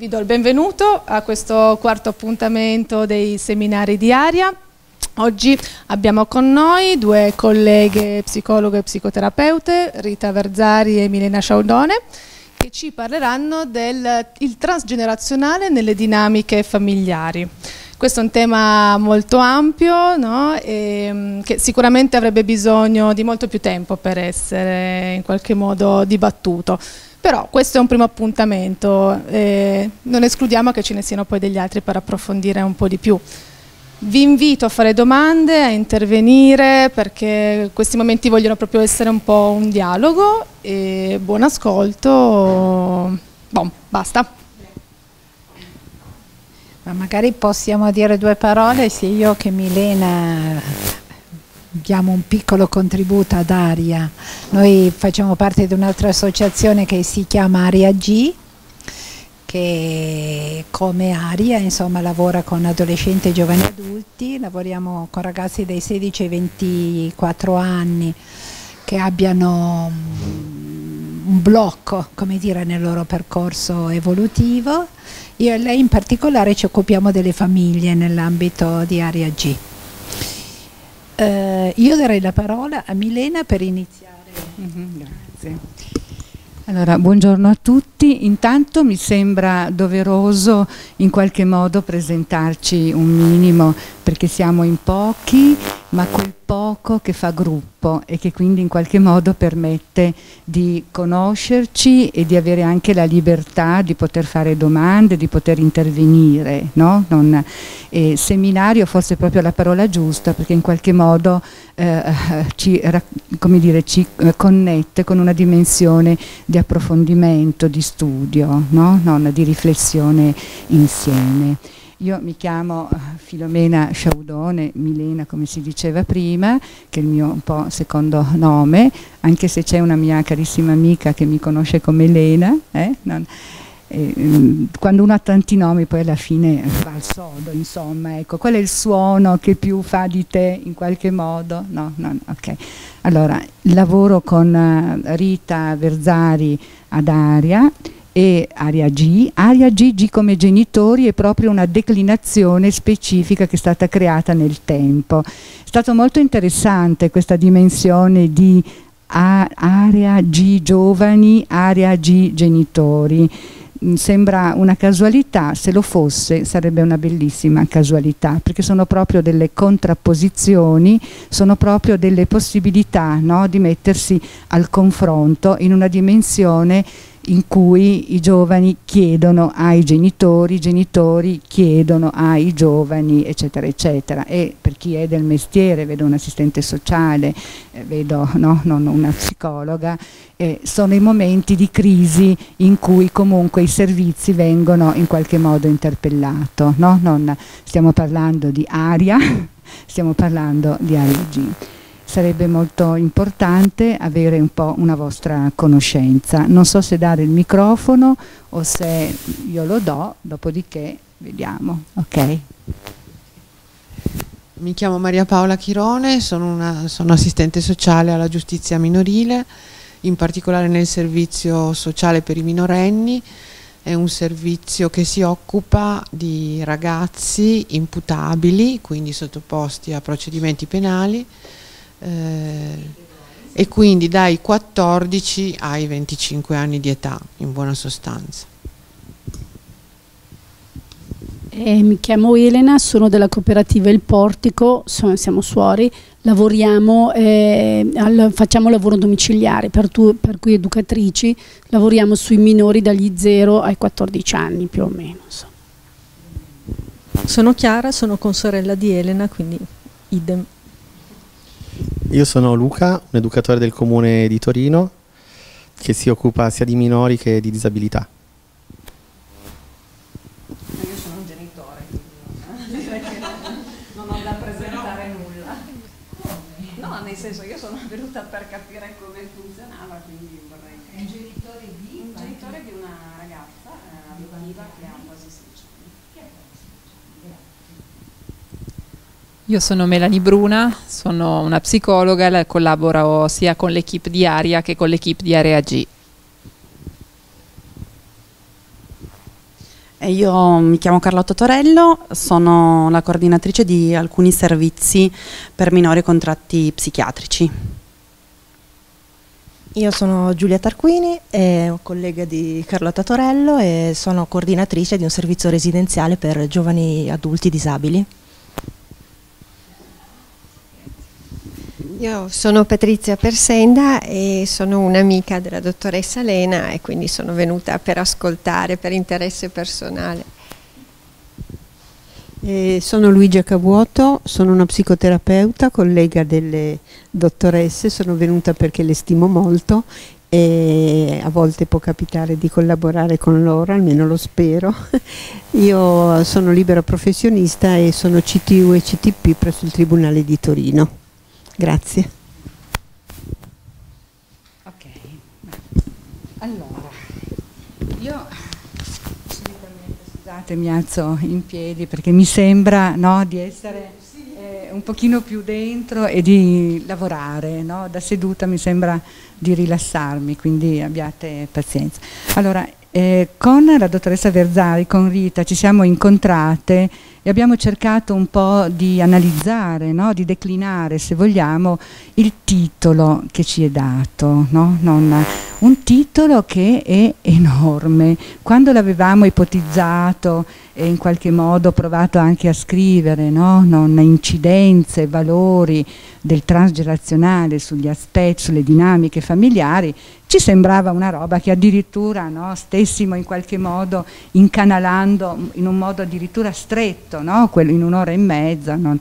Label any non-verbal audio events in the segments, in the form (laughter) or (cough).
vi do il benvenuto a questo quarto appuntamento dei seminari di Aria. Oggi abbiamo con noi due colleghe psicologhe e psicoterapeute, Rita Verzari e Milena Sciaudone, che ci parleranno del transgenerazionale nelle dinamiche familiari. Questo è un tema molto ampio no? e, mm, che sicuramente avrebbe bisogno di molto più tempo per essere in qualche modo dibattuto. Però questo è un primo appuntamento, eh, non escludiamo che ce ne siano poi degli altri per approfondire un po' di più. Vi invito a fare domande, a intervenire perché questi momenti vogliono proprio essere un po' un dialogo e buon ascolto. Bon, basta. Ma magari possiamo dire due parole sia io che Milena diamo un piccolo contributo ad Aria. Noi facciamo parte di un'altra associazione che si chiama Aria G, che come Aria insomma, lavora con adolescenti e giovani adulti, lavoriamo con ragazzi dai 16 ai 24 anni che abbiano un blocco come dire, nel loro percorso evolutivo. Io e lei in particolare ci occupiamo delle famiglie nell'ambito di Aria G. Eh, io darei la parola a Milena per iniziare. Mm -hmm, grazie. Allora, buongiorno a tutti. Intanto mi sembra doveroso in qualche modo presentarci un minimo perché siamo in pochi, ma quel poco che fa gruppo e che quindi in qualche modo permette di conoscerci e di avere anche la libertà di poter fare domande, di poter intervenire. No? Non, eh, seminario forse è proprio la parola giusta perché in qualche modo eh, ci, dire, ci eh, connette con una dimensione di approfondimento, di studio, no? non di riflessione insieme. Io mi chiamo eh, Filomena Sciaudone, Milena come si diceva prima, che è il mio un po' secondo nome, anche se c'è una mia carissima amica che mi conosce come Elena. Eh? Non, eh, mm, quando uno ha tanti nomi poi alla fine va al sodo, insomma, ecco, qual è il suono che più fa di te in qualche modo? No, no, ok. Allora, lavoro con uh, Rita Verzari ad Aria e area G. Area G, G come genitori, è proprio una declinazione specifica che è stata creata nel tempo. È stato molto interessante questa dimensione di area G giovani, area G genitori. Mm, sembra una casualità, se lo fosse sarebbe una bellissima casualità, perché sono proprio delle contrapposizioni, sono proprio delle possibilità no, di mettersi al confronto in una dimensione in cui i giovani chiedono ai genitori, i genitori chiedono ai giovani, eccetera, eccetera. E per chi è del mestiere, vedo un assistente sociale, eh, vedo no, non una psicologa, eh, sono i momenti di crisi in cui comunque i servizi vengono in qualche modo interpellati. No? stiamo parlando di aria, (laughs) stiamo parlando di ARG sarebbe molto importante avere un po' una vostra conoscenza. Non so se dare il microfono o se io lo do, dopodiché vediamo. Ok. Mi chiamo Maria Paola Chirone, sono, una, sono assistente sociale alla giustizia minorile, in particolare nel servizio sociale per i minorenni. È un servizio che si occupa di ragazzi imputabili, quindi sottoposti a procedimenti penali, eh, e quindi dai 14 ai 25 anni di età in buona sostanza. Eh, mi chiamo Elena, sono della cooperativa Il Portico, sono, siamo suori, lavoriamo, eh, al, facciamo lavoro domiciliare, per, tu, per, cui educatrici lavoriamo sui minori dagli 0 ai 14 anni più o meno. So. Sono Chiara, sono consorella di Elena, quindi idem. Io sono Luca, un educatore del comune di Torino che si occupa sia di minori che di disabilità. Io sono un genitore, quindi non ho da presentare nulla. No, nel senso io sono venuta per capire come funzionava, quindi vorrei... È un genitore di? Un genitore di una ragazza eh, adottiva che ha quasi 16 anni. Io sono Melanie Bruna, sono una psicologa e collaboro sia con l'equipe di Aria che con l'equipe di Area G. Io mi chiamo Carlotta Torello, sono la coordinatrice di alcuni servizi per minori contratti psichiatrici. Io sono Giulia Tarquini, collega di Carlotta Torello e sono coordinatrice di un servizio residenziale per giovani adulti disabili. Io sono Patrizia Persenda e sono un'amica della dottoressa Lena e quindi sono venuta per ascoltare per interesse personale. Eh, sono Luigia Cavuoto, sono una psicoterapeuta, collega delle dottoresse, sono venuta perché le stimo molto e a volte può capitare di collaborare con loro, almeno lo spero. (laughs) Io sono libera professionista e sono CTU e CTP presso il Tribunale di Torino. Grazie. Ok, allora, io scusate mi alzo in piedi perché mi sembra no, di essere eh, un pochino più dentro e di lavorare, no? da seduta mi sembra di rilassarmi, quindi abbiate pazienza. Allora, eh, con la dottoressa Verzari, con Rita, ci siamo incontrate e abbiamo cercato un po' di analizzare, no? di declinare, se vogliamo, il titolo che ci è dato, no? non, un titolo che è enorme. Quando l'avevamo ipotizzato e in qualche modo provato anche a scrivere no? non, incidenze, valori del transgenerazionale sugli aspetti, sulle dinamiche familiari, ci sembrava una roba che addirittura no, stessimo in qualche modo incanalando in un modo addirittura stretto, no? in un'ora e mezza. Non.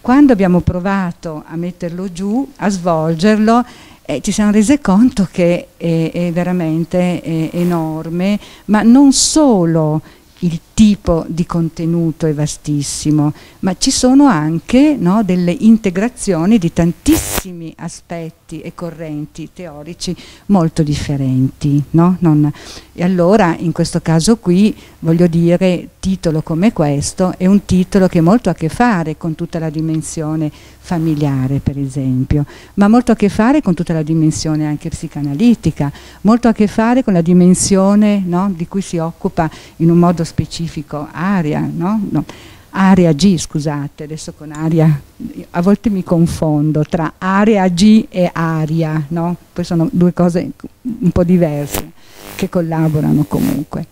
Quando abbiamo provato a metterlo giù, a svolgerlo, eh, ci siamo resi conto che è, è veramente è enorme, ma non solo il tipo di contenuto è vastissimo, ma ci sono anche no, delle integrazioni di tantissimi aspetti e correnti teorici molto differenti. No? Non, e allora in questo caso qui voglio dire titolo come questo è un titolo che ha molto a che fare con tutta la dimensione familiare per esempio, ma molto a che fare con tutta la dimensione anche psicanalitica, molto a che fare con la dimensione no, di cui si occupa in un modo specifico aria, no? no. Area G, scusate, adesso con aria, a volte mi confondo tra area G e aria, no? Poi sono due cose un po' diverse che collaborano comunque.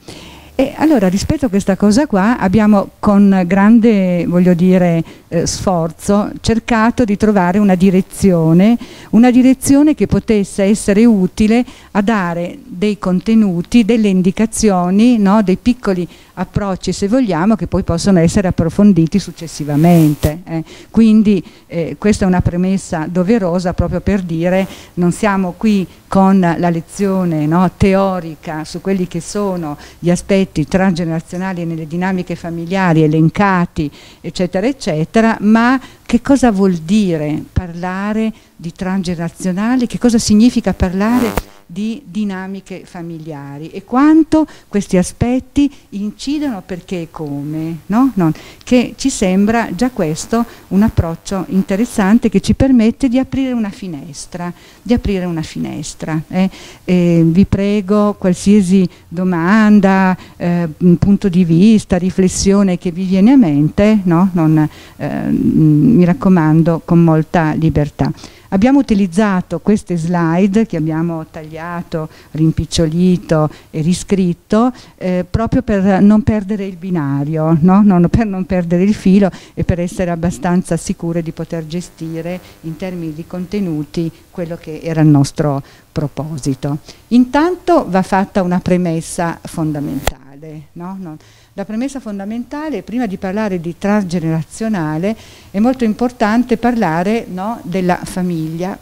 E allora rispetto a questa cosa qua abbiamo con grande, voglio dire, eh, sforzo cercato di trovare una direzione, una direzione che potesse essere utile a dare dei contenuti, delle indicazioni, no? dei piccoli approcci se vogliamo che poi possono essere approfonditi successivamente. Eh. Quindi eh, questa è una premessa doverosa proprio per dire non siamo qui con la lezione no, teorica su quelli che sono gli aspetti transgenerazionali nelle dinamiche familiari elencati eccetera eccetera ma che cosa vuol dire parlare di transgenerazionale, che cosa significa parlare di dinamiche familiari e quanto questi aspetti incidono perché e come, no? no? che ci sembra già questo un approccio interessante che ci permette di aprire una finestra, di aprire una finestra. Eh? Eh, vi prego qualsiasi domanda, eh, punto di vista, riflessione che vi viene a mente, no? non, eh, mi raccomando con molta libertà. Abbiamo utilizzato queste slide che abbiamo tagliato, rimpicciolito e riscritto eh, proprio per non perdere il binario, no? non, per non perdere il filo e per essere abbastanza sicure di poter gestire in termini di contenuti quello che era il nostro proposito. Intanto va fatta una premessa fondamentale. No? No. La premessa fondamentale, prima di parlare di transgenerazionale, è molto importante parlare no, della famiglia,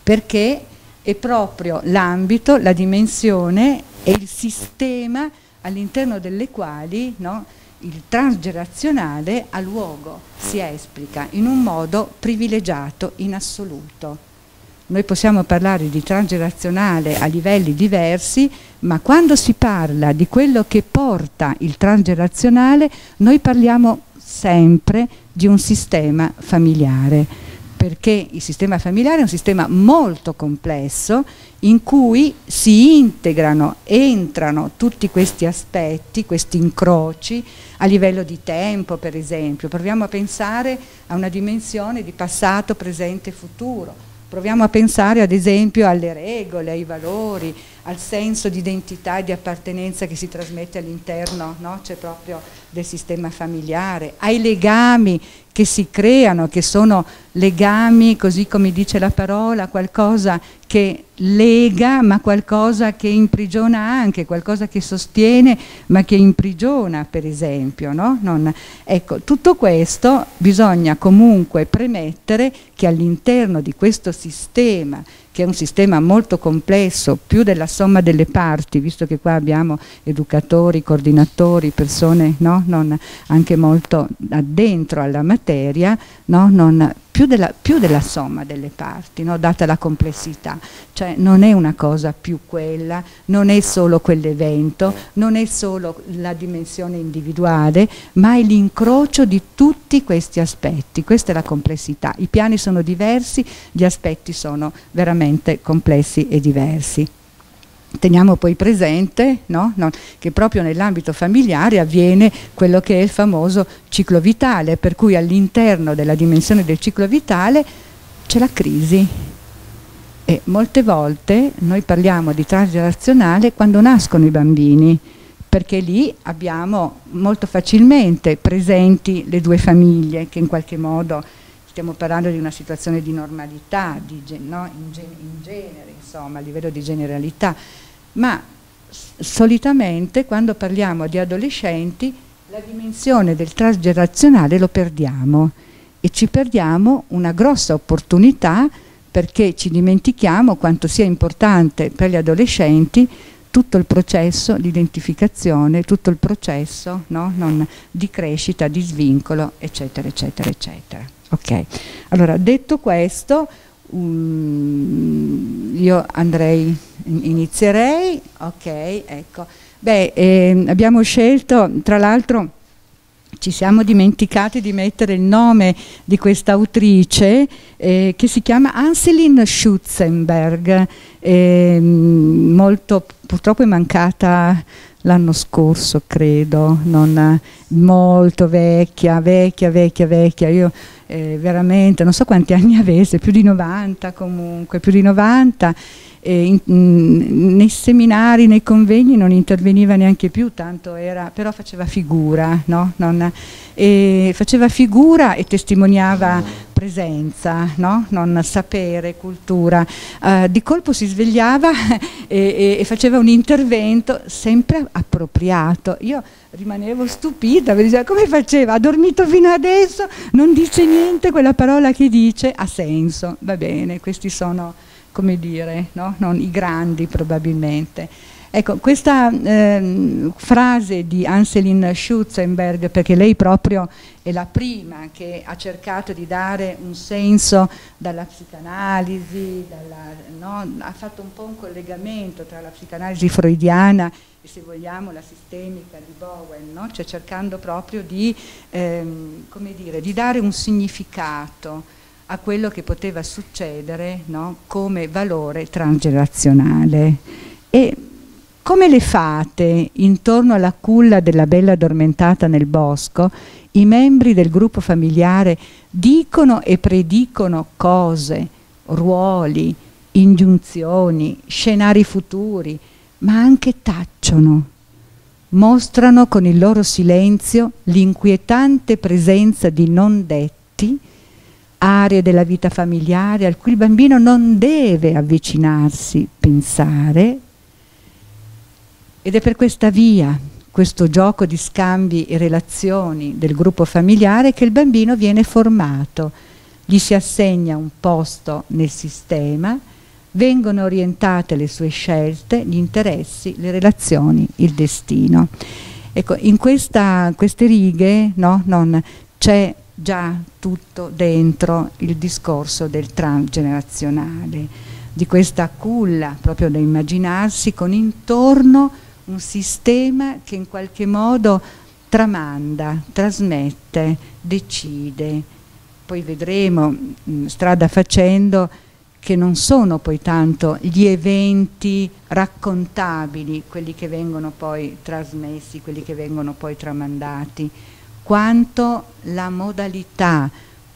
perché è proprio l'ambito, la dimensione e il sistema all'interno delle quali no, il transgenerazionale ha luogo, si esplica in un modo privilegiato in assoluto. Noi possiamo parlare di transgenerazionale a livelli diversi, ma quando si parla di quello che porta il transgenerazionale, noi parliamo sempre di un sistema familiare perché il sistema familiare è un sistema molto complesso in cui si integrano, entrano tutti questi aspetti, questi incroci a livello di tempo per esempio. Proviamo a pensare a una dimensione di passato, presente e futuro. Proviamo a pensare ad esempio alle regole, ai valori, al senso di identità e di appartenenza che si trasmette all'interno, no? c'è proprio del sistema familiare, ai legami che si creano, che sono legami, così come dice la parola, qualcosa che lega ma qualcosa che imprigiona anche, qualcosa che sostiene ma che imprigiona per esempio. No? Non, ecco, tutto questo bisogna comunque premettere che all'interno di questo sistema che è un sistema molto complesso, più della somma delle parti, visto che qua abbiamo educatori, coordinatori, persone no? anche molto addentro alla materia, no? non, più della, più della, somma delle parti, no? data la complessità. Cioè non è una cosa più quella, non è solo quell'evento, non è solo la dimensione individuale, ma è l'incrocio di tutti questi aspetti. Questa è la complessità. I piani sono diversi, gli aspetti sono veramente complessi e diversi. Teniamo poi presente no? No, che proprio nell'ambito familiare avviene quello che è il famoso ciclo vitale, per cui all'interno della dimensione del ciclo vitale c'è la crisi. E molte volte noi parliamo di transgenerazionale quando nascono i bambini, perché lì abbiamo molto facilmente presenti le due famiglie che in qualche modo stiamo parlando di una situazione di normalità, di, no? in, in genere, insomma, a livello di generalità ma solitamente quando parliamo di adolescenti la dimensione del transgenerazionale lo perdiamo e ci perdiamo una grossa opportunità perché ci dimentichiamo quanto sia importante per gli adolescenti tutto il processo di identificazione, tutto il processo no? non, di crescita, di svincolo, eccetera, eccetera, eccetera. Ok, allora detto questo, um, io andrei inizierei. Ok ecco. Beh eh, abbiamo scelto tra l'altro ci siamo dimenticati di mettere il nome di questa autrice eh, che si chiama Anselin Schutzenberg. Eh, molto purtroppo è mancata l'anno scorso credo. Non, molto vecchia vecchia vecchia vecchia. Io eh, veramente non so quanti anni (laughs) avesse più di 90 comunque più di 90 eh, in, in, nei seminari, nei convegni non interveniva neanche più, tanto era, però faceva figura, no? non, eh, faceva figura e testimoniava presenza, no? non sapere, cultura. Uh, di colpo si svegliava (laughs) e, e, e, faceva un intervento sempre appropriato. Io rimanevo stupita, diceva, come faceva? Ha dormito fino adesso, non dice niente, quella parola che dice ha senso. Va bene, questi sono come dire, no? non i grandi probabilmente. Ecco, questa eh, frase di Anselin Schutzenberg, perché lei proprio è la prima che ha cercato di dare un senso dalla psicanalisi, dalla, no? ha fatto un po' un collegamento tra la psicanalisi freudiana e se vogliamo la sistemica di Bowen, no? cioè cercando proprio di, ehm, dire, di dare un significato a quello che poteva succedere no? come valore transgenerazionale. E come le fate intorno alla culla della bella addormentata nel bosco, i membri del gruppo familiare dicono e predicono cose, ruoli, ingiunzioni, scenari futuri, ma anche tacciono. Mostrano con il loro silenzio l'inquietante presenza di non detti aree della vita familiare a cui il bambino non deve avvicinarsi, pensare. Ed è per questa via, questo gioco di scambi e relazioni del gruppo familiare che il bambino viene formato, gli si assegna un posto nel sistema, vengono orientate le sue scelte, gli interessi, le relazioni, il destino. Ecco, in questa, queste righe no, c'è già tutto dentro il discorso del transgenerazionale, di questa culla proprio da immaginarsi con intorno un sistema che in qualche modo tramanda, trasmette, decide. Poi vedremo mh, strada facendo che non sono poi tanto gli eventi raccontabili, quelli che vengono poi trasmessi, quelli che vengono poi tramandati, quanto la modalità,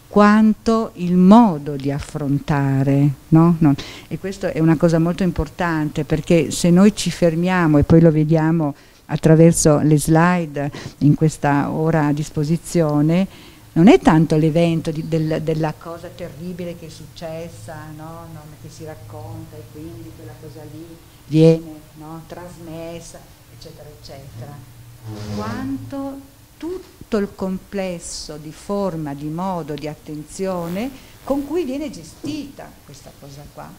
quanto il modo di affrontare. No? No. E questo è una cosa molto importante perché se noi ci fermiamo e poi lo vediamo attraverso le slide in questa ora a disposizione, non è tanto l'evento del, della cosa terribile che è successa, no? Che si racconta e quindi quella cosa lì viene trasmessa, eccetera, eccetera, quanto tutto il complesso di forma, di modo, di attenzione con cui viene gestita questa cosa qua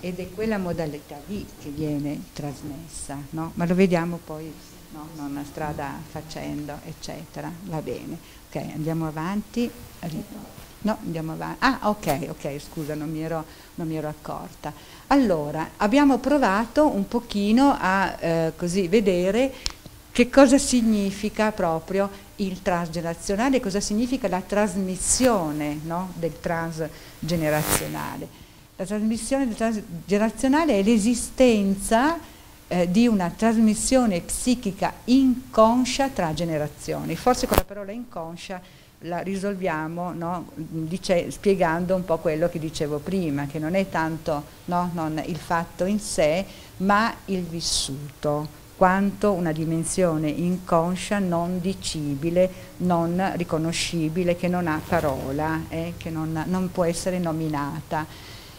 ed è quella modalità lì che viene trasmessa, no? ma lo vediamo poi no? non strada facendo, eccetera, va bene. Ok, andiamo avanti. No, andiamo avanti. Ah, ok, ok, scusa, non mi ero, non mi ero accorta. Allora, abbiamo provato un pochino a eh, così vedere che cosa significa proprio il transgenerazionale, cosa significa la trasmissione no, del transgenerazionale. La trasmissione del transgenerazionale è l'esistenza eh, di una trasmissione psichica inconscia tra generazioni. Forse con la parola inconscia la risolviamo no? Dice, spiegando un po' quello che dicevo prima, che non è tanto no? non il fatto in sé, ma il vissuto quanto una dimensione inconscia non dicibile, non riconoscibile, che non ha parola, eh, che non, non può essere nominata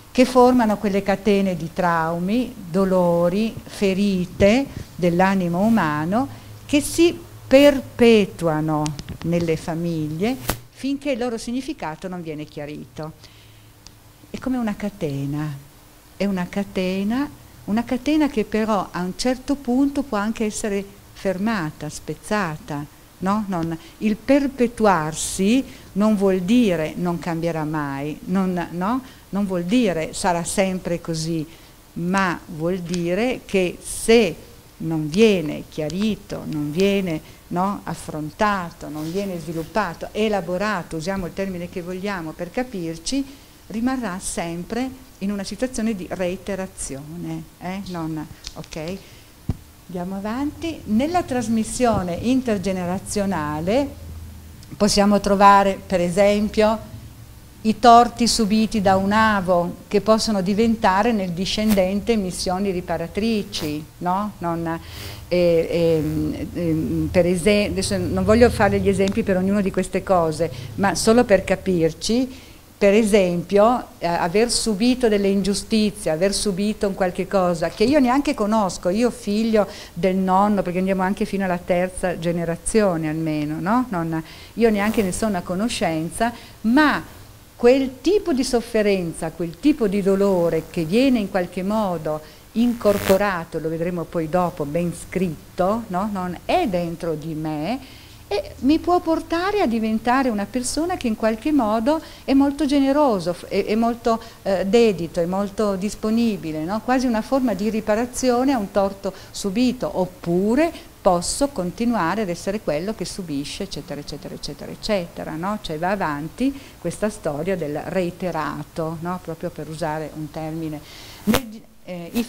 che formano quelle catene di traumi, dolori, ferite dell'animo umano che si perpetuano nelle famiglie finché il loro significato non viene chiarito. È come una catena, è una catena, una catena che però a un certo punto può anche essere fermata, spezzata. No? Non, il perpetuarsi non vuol dire non cambierà mai, non, no? non vuol dire sarà sempre così, ma vuol dire che se non viene chiarito, non viene no, affrontato, non viene sviluppato, elaborato, usiamo il termine che vogliamo per capirci, rimarrà sempre in una situazione di reiterazione. Eh? Non, okay? Andiamo avanti. Nella trasmissione intergenerazionale possiamo trovare per esempio i torti subiti da un avo che possono diventare nel discendente missioni riparatrici, no? non, eh, eh, eh, adesso non voglio fare gli esempi per ognuna di queste cose, ma solo per capirci, per esempio eh, aver subito delle ingiustizie, aver subito un qualche cosa che io neanche conosco, io figlio del nonno, perché andiamo anche fino alla terza generazione almeno, no? non, io neanche ne sono a conoscenza, ma quel tipo di sofferenza, quel tipo di dolore che viene in qualche modo incorporato, lo vedremo poi dopo, ben scritto, no? non è dentro di me, e mi può portare a diventare una persona che in qualche modo è molto generoso, è, è molto eh, dedito, è molto disponibile, no? quasi una forma di riparazione a un torto subito, oppure posso continuare ad essere quello che subisce, eccetera, eccetera, eccetera, eccetera. No? Cioè va avanti questa storia del reiterato, no? proprio per usare un termine. Eh, i,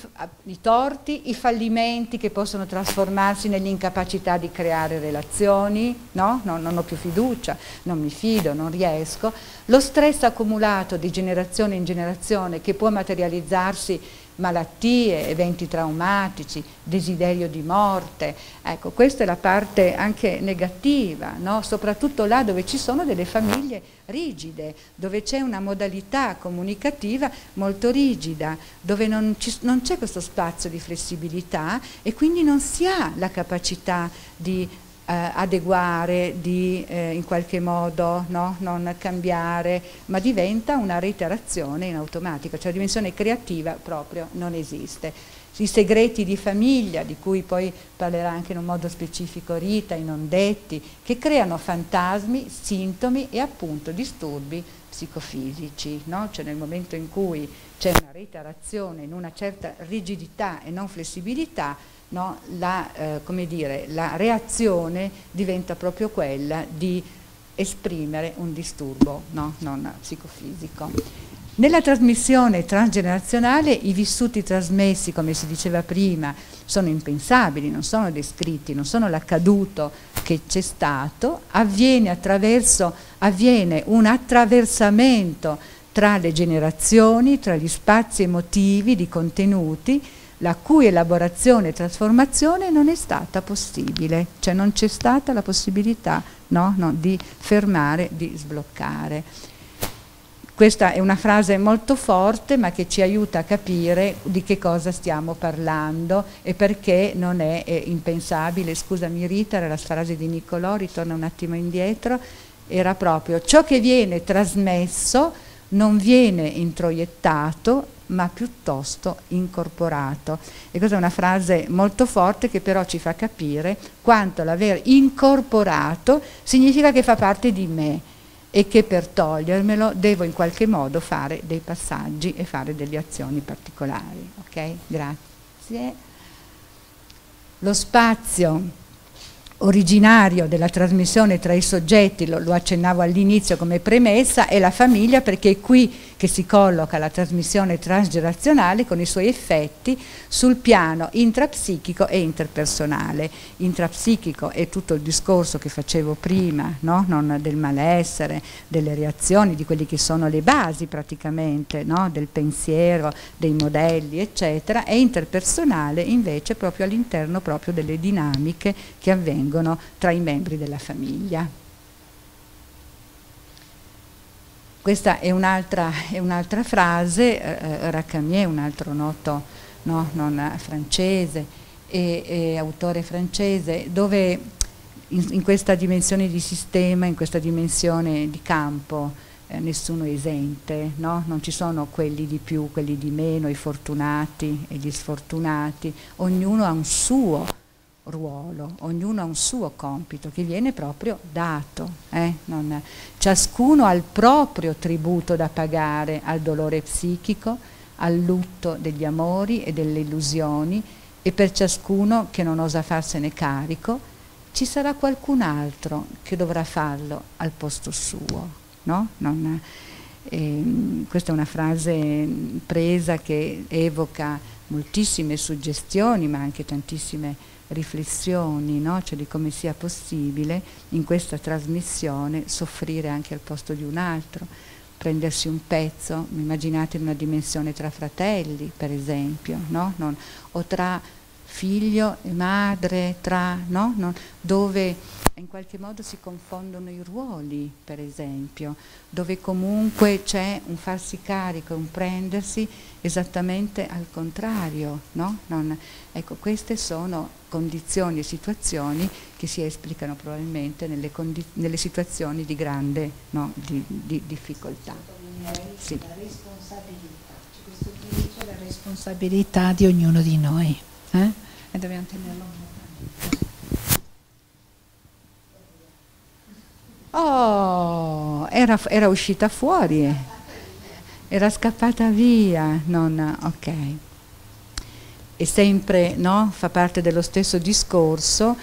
i, torti, i fallimenti che possono trasformarsi nell'incapacità di creare relazioni, no? no? non ho più fiducia, non mi fido, non riesco, lo stress accumulato di generazione in generazione che può materializzarsi malattie, eventi traumatici, desiderio di morte. Ecco, questa è la parte anche negativa, no? soprattutto là dove ci sono delle famiglie rigide, dove c'è una modalità comunicativa molto rigida, dove non, c'è questo spazio di flessibilità e quindi non si ha la capacità di adeguare, di eh, in qualche modo no? non cambiare, ma diventa una reiterazione in automatico, cioè la dimensione creativa proprio non esiste. I segreti di famiglia, di cui poi parlerà anche in un modo specifico Rita, i non detti, che creano fantasmi, sintomi e appunto disturbi psicofisici, no? cioè nel momento in cui c'è una reiterazione in una certa rigidità e non flessibilità, no, la, eh, dire, la, reazione diventa proprio quella di esprimere un disturbo no? non psicofisico. Nella trasmissione transgenerazionale i vissuti trasmessi, come si diceva prima, sono impensabili, non sono descritti, non sono l'accaduto che c'è stato, avviene, attraverso, avviene un attraversamento tra le generazioni, tra gli spazi emotivi di contenuti, la cui elaborazione e trasformazione non è stata possibile, cioè non c'è stata la possibilità no, no, di fermare, di sbloccare. Questa è una frase molto forte ma che ci aiuta a capire di che cosa stiamo parlando e perché non è, è impensabile. Scusami Rita, era la frase di Niccolò, ritorna un attimo indietro, era proprio ciò che viene trasmesso non viene introiettato ma piuttosto incorporato. E questa è una frase molto forte che però ci fa capire quanto l'aver incorporato significa che fa parte di me e che per togliermelo devo in qualche modo fare dei passaggi e fare delle azioni particolari. Ok? Grazie. Lo spazio originario della trasmissione tra i soggetti, lo, lo accennavo all'inizio come premessa, è la famiglia perché qui che si colloca la trasmissione transgenerazionale con i suoi effetti sul piano intrapsichico e interpersonale. Intrapsichico è tutto il discorso che facevo prima, no? del malessere, delle reazioni, di quelle che sono le basi praticamente no? del pensiero, dei modelli, eccetera, e interpersonale invece proprio all'interno delle dinamiche che avvengono tra i membri della famiglia. Questa è un'altra, un frase, eh, Racamier, un altro noto no, francese e, e, autore francese, dove in, in, questa dimensione di sistema, in questa dimensione di campo, eh, nessuno è esente, no? non ci sono quelli di più, quelli di meno, i fortunati e gli sfortunati, ognuno ha un suo ruolo, ognuno ha un suo compito che viene proprio dato, eh? non, ciascuno ha il proprio tributo da pagare al dolore psichico, al lutto degli amori e delle illusioni e per ciascuno che non osa farsene carico ci sarà qualcun altro che dovrà farlo al posto suo. No? Non, eh, questa è una frase presa che evoca moltissime suggestioni ma anche tantissime riflessioni, no? cioè di come sia possibile in questa trasmissione soffrire anche al posto di un altro, prendersi un pezzo, immaginate in una dimensione tra fratelli per esempio, no? non, o tra figlio e madre, tra, no? non, dove in qualche modo si confondono i ruoli, per esempio, dove comunque c'è un farsi carico, un prendersi esattamente al contrario. No? Non, ecco, queste sono condizioni e situazioni che si esplicano probabilmente nelle, nelle situazioni di grande no, di, di difficoltà. Sì. La responsabilità, cioè questo la responsabilità di ognuno di noi. Eh? E dobbiamo tenerlo Oh, era, era uscita fuori, era scappata via, non, ok. E sempre no, fa parte dello stesso discorso,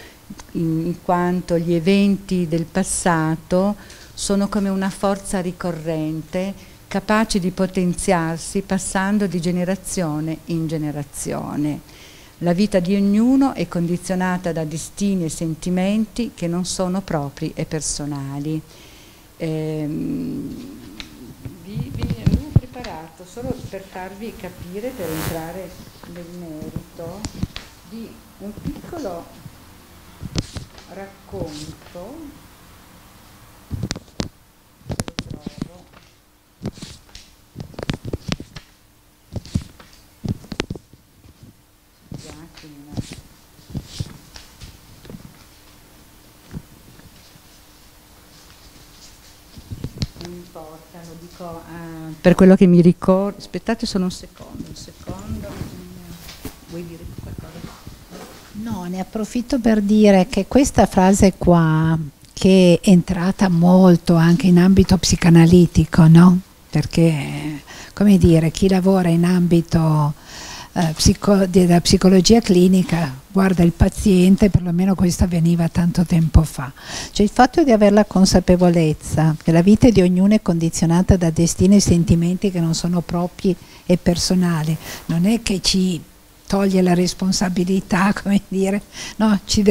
in, quanto gli eventi del passato sono come una forza ricorrente capace di potenziarsi passando di generazione in generazione. La vita di ognuno è condizionata da destini e sentimenti che non sono propri e personali. Eh, vi, vi preparato solo per farvi capire, per entrare nel merito, di un piccolo racconto importa, lo dico uh, per quello che mi ricordo. Aspettate solo un secondo, un secondo. Vuoi dire qualcosa? No, ne approfitto per dire che questa frase qua, che è entrata molto anche in ambito psicanalitico, no? Perché, come dire, chi lavora in ambito eh, psico, della psicologia clinica guarda il paziente, perlomeno questo avveniva tanto tempo fa. Cioè il fatto di avere la consapevolezza che la vita di ognuno è condizionata da destini e sentimenti che non sono propri e personali, non è che ci toglie la responsabilità, (laughs) come dire, no, ci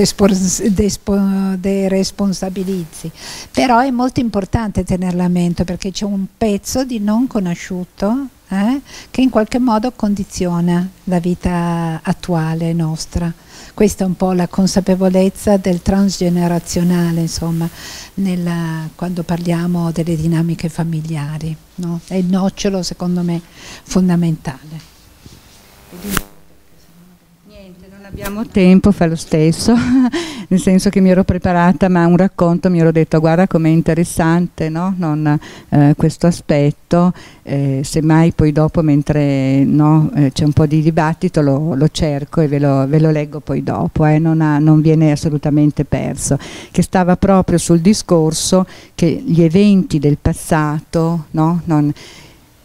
deresponsabilizzi. Però è molto importante tenerla a mente perché c'è un pezzo di non conosciuto eh, che in qualche modo condiziona la vita attuale nostra. Questa è un po' la consapevolezza del transgenerazionale, insomma, nella, quando parliamo delle dinamiche familiari. No? È il nocciolo, secondo me, fondamentale abbiamo tempo, fa lo stesso, (laughs) nel senso che mi ero preparata, ma un racconto mi ero detto guarda com'è interessante no? non, eh, questo aspetto, eh, semmai poi dopo mentre no, eh, c'è un po' di dibattito lo, lo cerco e ve lo, ve lo, leggo poi dopo, eh, non, ha, non, viene assolutamente perso, che stava proprio sul discorso che gli eventi del passato no? non,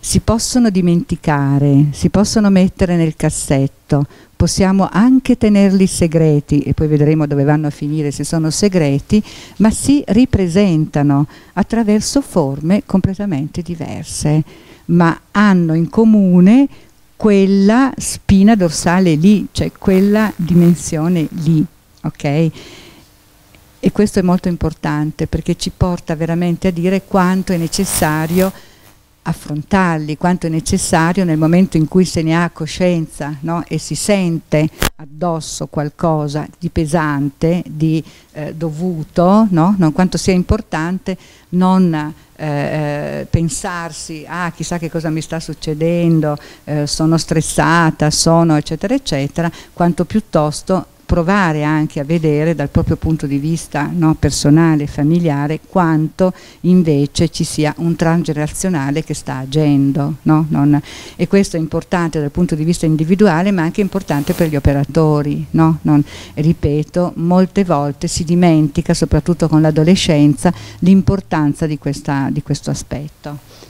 si possono dimenticare, si possono mettere nel cassetto, possiamo anche tenerli segreti e poi vedremo dove vanno a finire se sono segreti, ma si ripresentano attraverso forme completamente diverse, ma hanno in comune quella spina dorsale lì, cioè quella dimensione lì, ok? E questo è molto importante perché ci porta veramente a dire quanto è necessario affrontarli, quanto è necessario nel momento in cui se ne ha coscienza no? e si sente addosso qualcosa di pesante, di eh, dovuto, no? non, quanto sia importante non eh, eh, pensarsi, ah chissà che cosa mi sta succedendo, eh, sono stressata, sono eccetera eccetera, quanto piuttosto provare anche a vedere dal proprio punto di vista no, personale e familiare quanto invece ci sia un transgenerazionale che sta agendo no? non, e questo è importante dal punto di vista individuale ma anche importante per gli operatori no? non, ripeto molte volte si dimentica soprattutto con l'adolescenza l'importanza di, di questo aspetto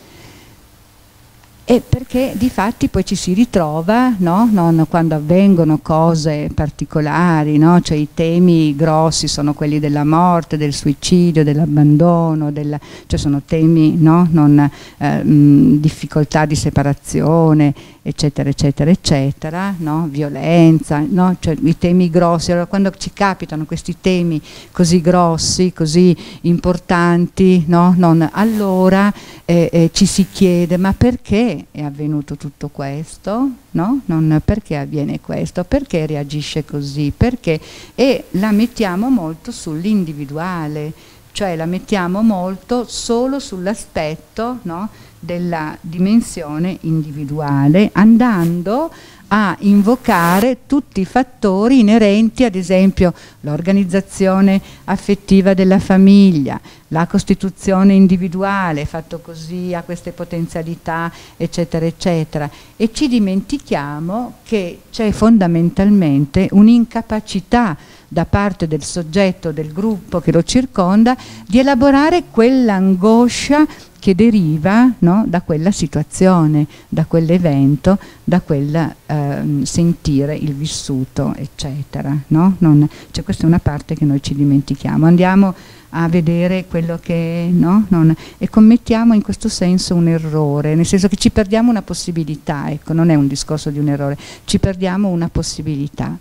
e perché di fatti poi ci si ritrova no? non, quando avvengono cose particolari, no? cioè i temi grossi sono quelli della morte, del suicidio, dell'abbandono, della, cioè sono temi, no? non, eh, mh, difficoltà di separazione, eccetera, eccetera, eccetera, no? violenza, no? Cioè, i temi grossi. Allora, quando ci capitano questi temi così grossi, così importanti, no? non, allora eh, eh, ci si chiede ma perché è avvenuto tutto questo? Non, perché avviene questo? Perché reagisce così? Perché? E la mettiamo molto sull'individuale, cioè la mettiamo molto solo sull'aspetto no? Della dimensione individuale, andando a invocare tutti i fattori inerenti, ad esempio l'organizzazione affettiva della famiglia, la costituzione individuale, fatto così, ha queste potenzialità, eccetera, eccetera. E ci dimentichiamo che c'è fondamentalmente un'incapacità da parte del soggetto, del gruppo che lo circonda, di elaborare quell'angoscia che deriva no, da quella situazione, da quell'evento, da quel eh, sentire il vissuto, eccetera. No? Non, cioè questa è una parte che noi ci dimentichiamo. Andiamo a vedere quello che no? non, e commettiamo in questo senso un errore, nel senso che ci perdiamo una possibilità, ecco, non è un discorso di un errore, ci perdiamo una possibilità.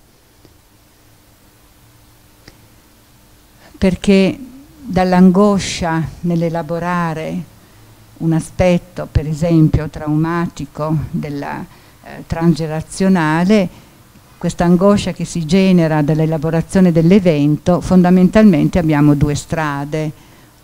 Perché dall'angoscia nell'elaborare un aspetto, per esempio, traumatico della eh, transgenerazionale, questa angoscia che si genera dall'elaborazione dell'evento, fondamentalmente abbiamo due strade.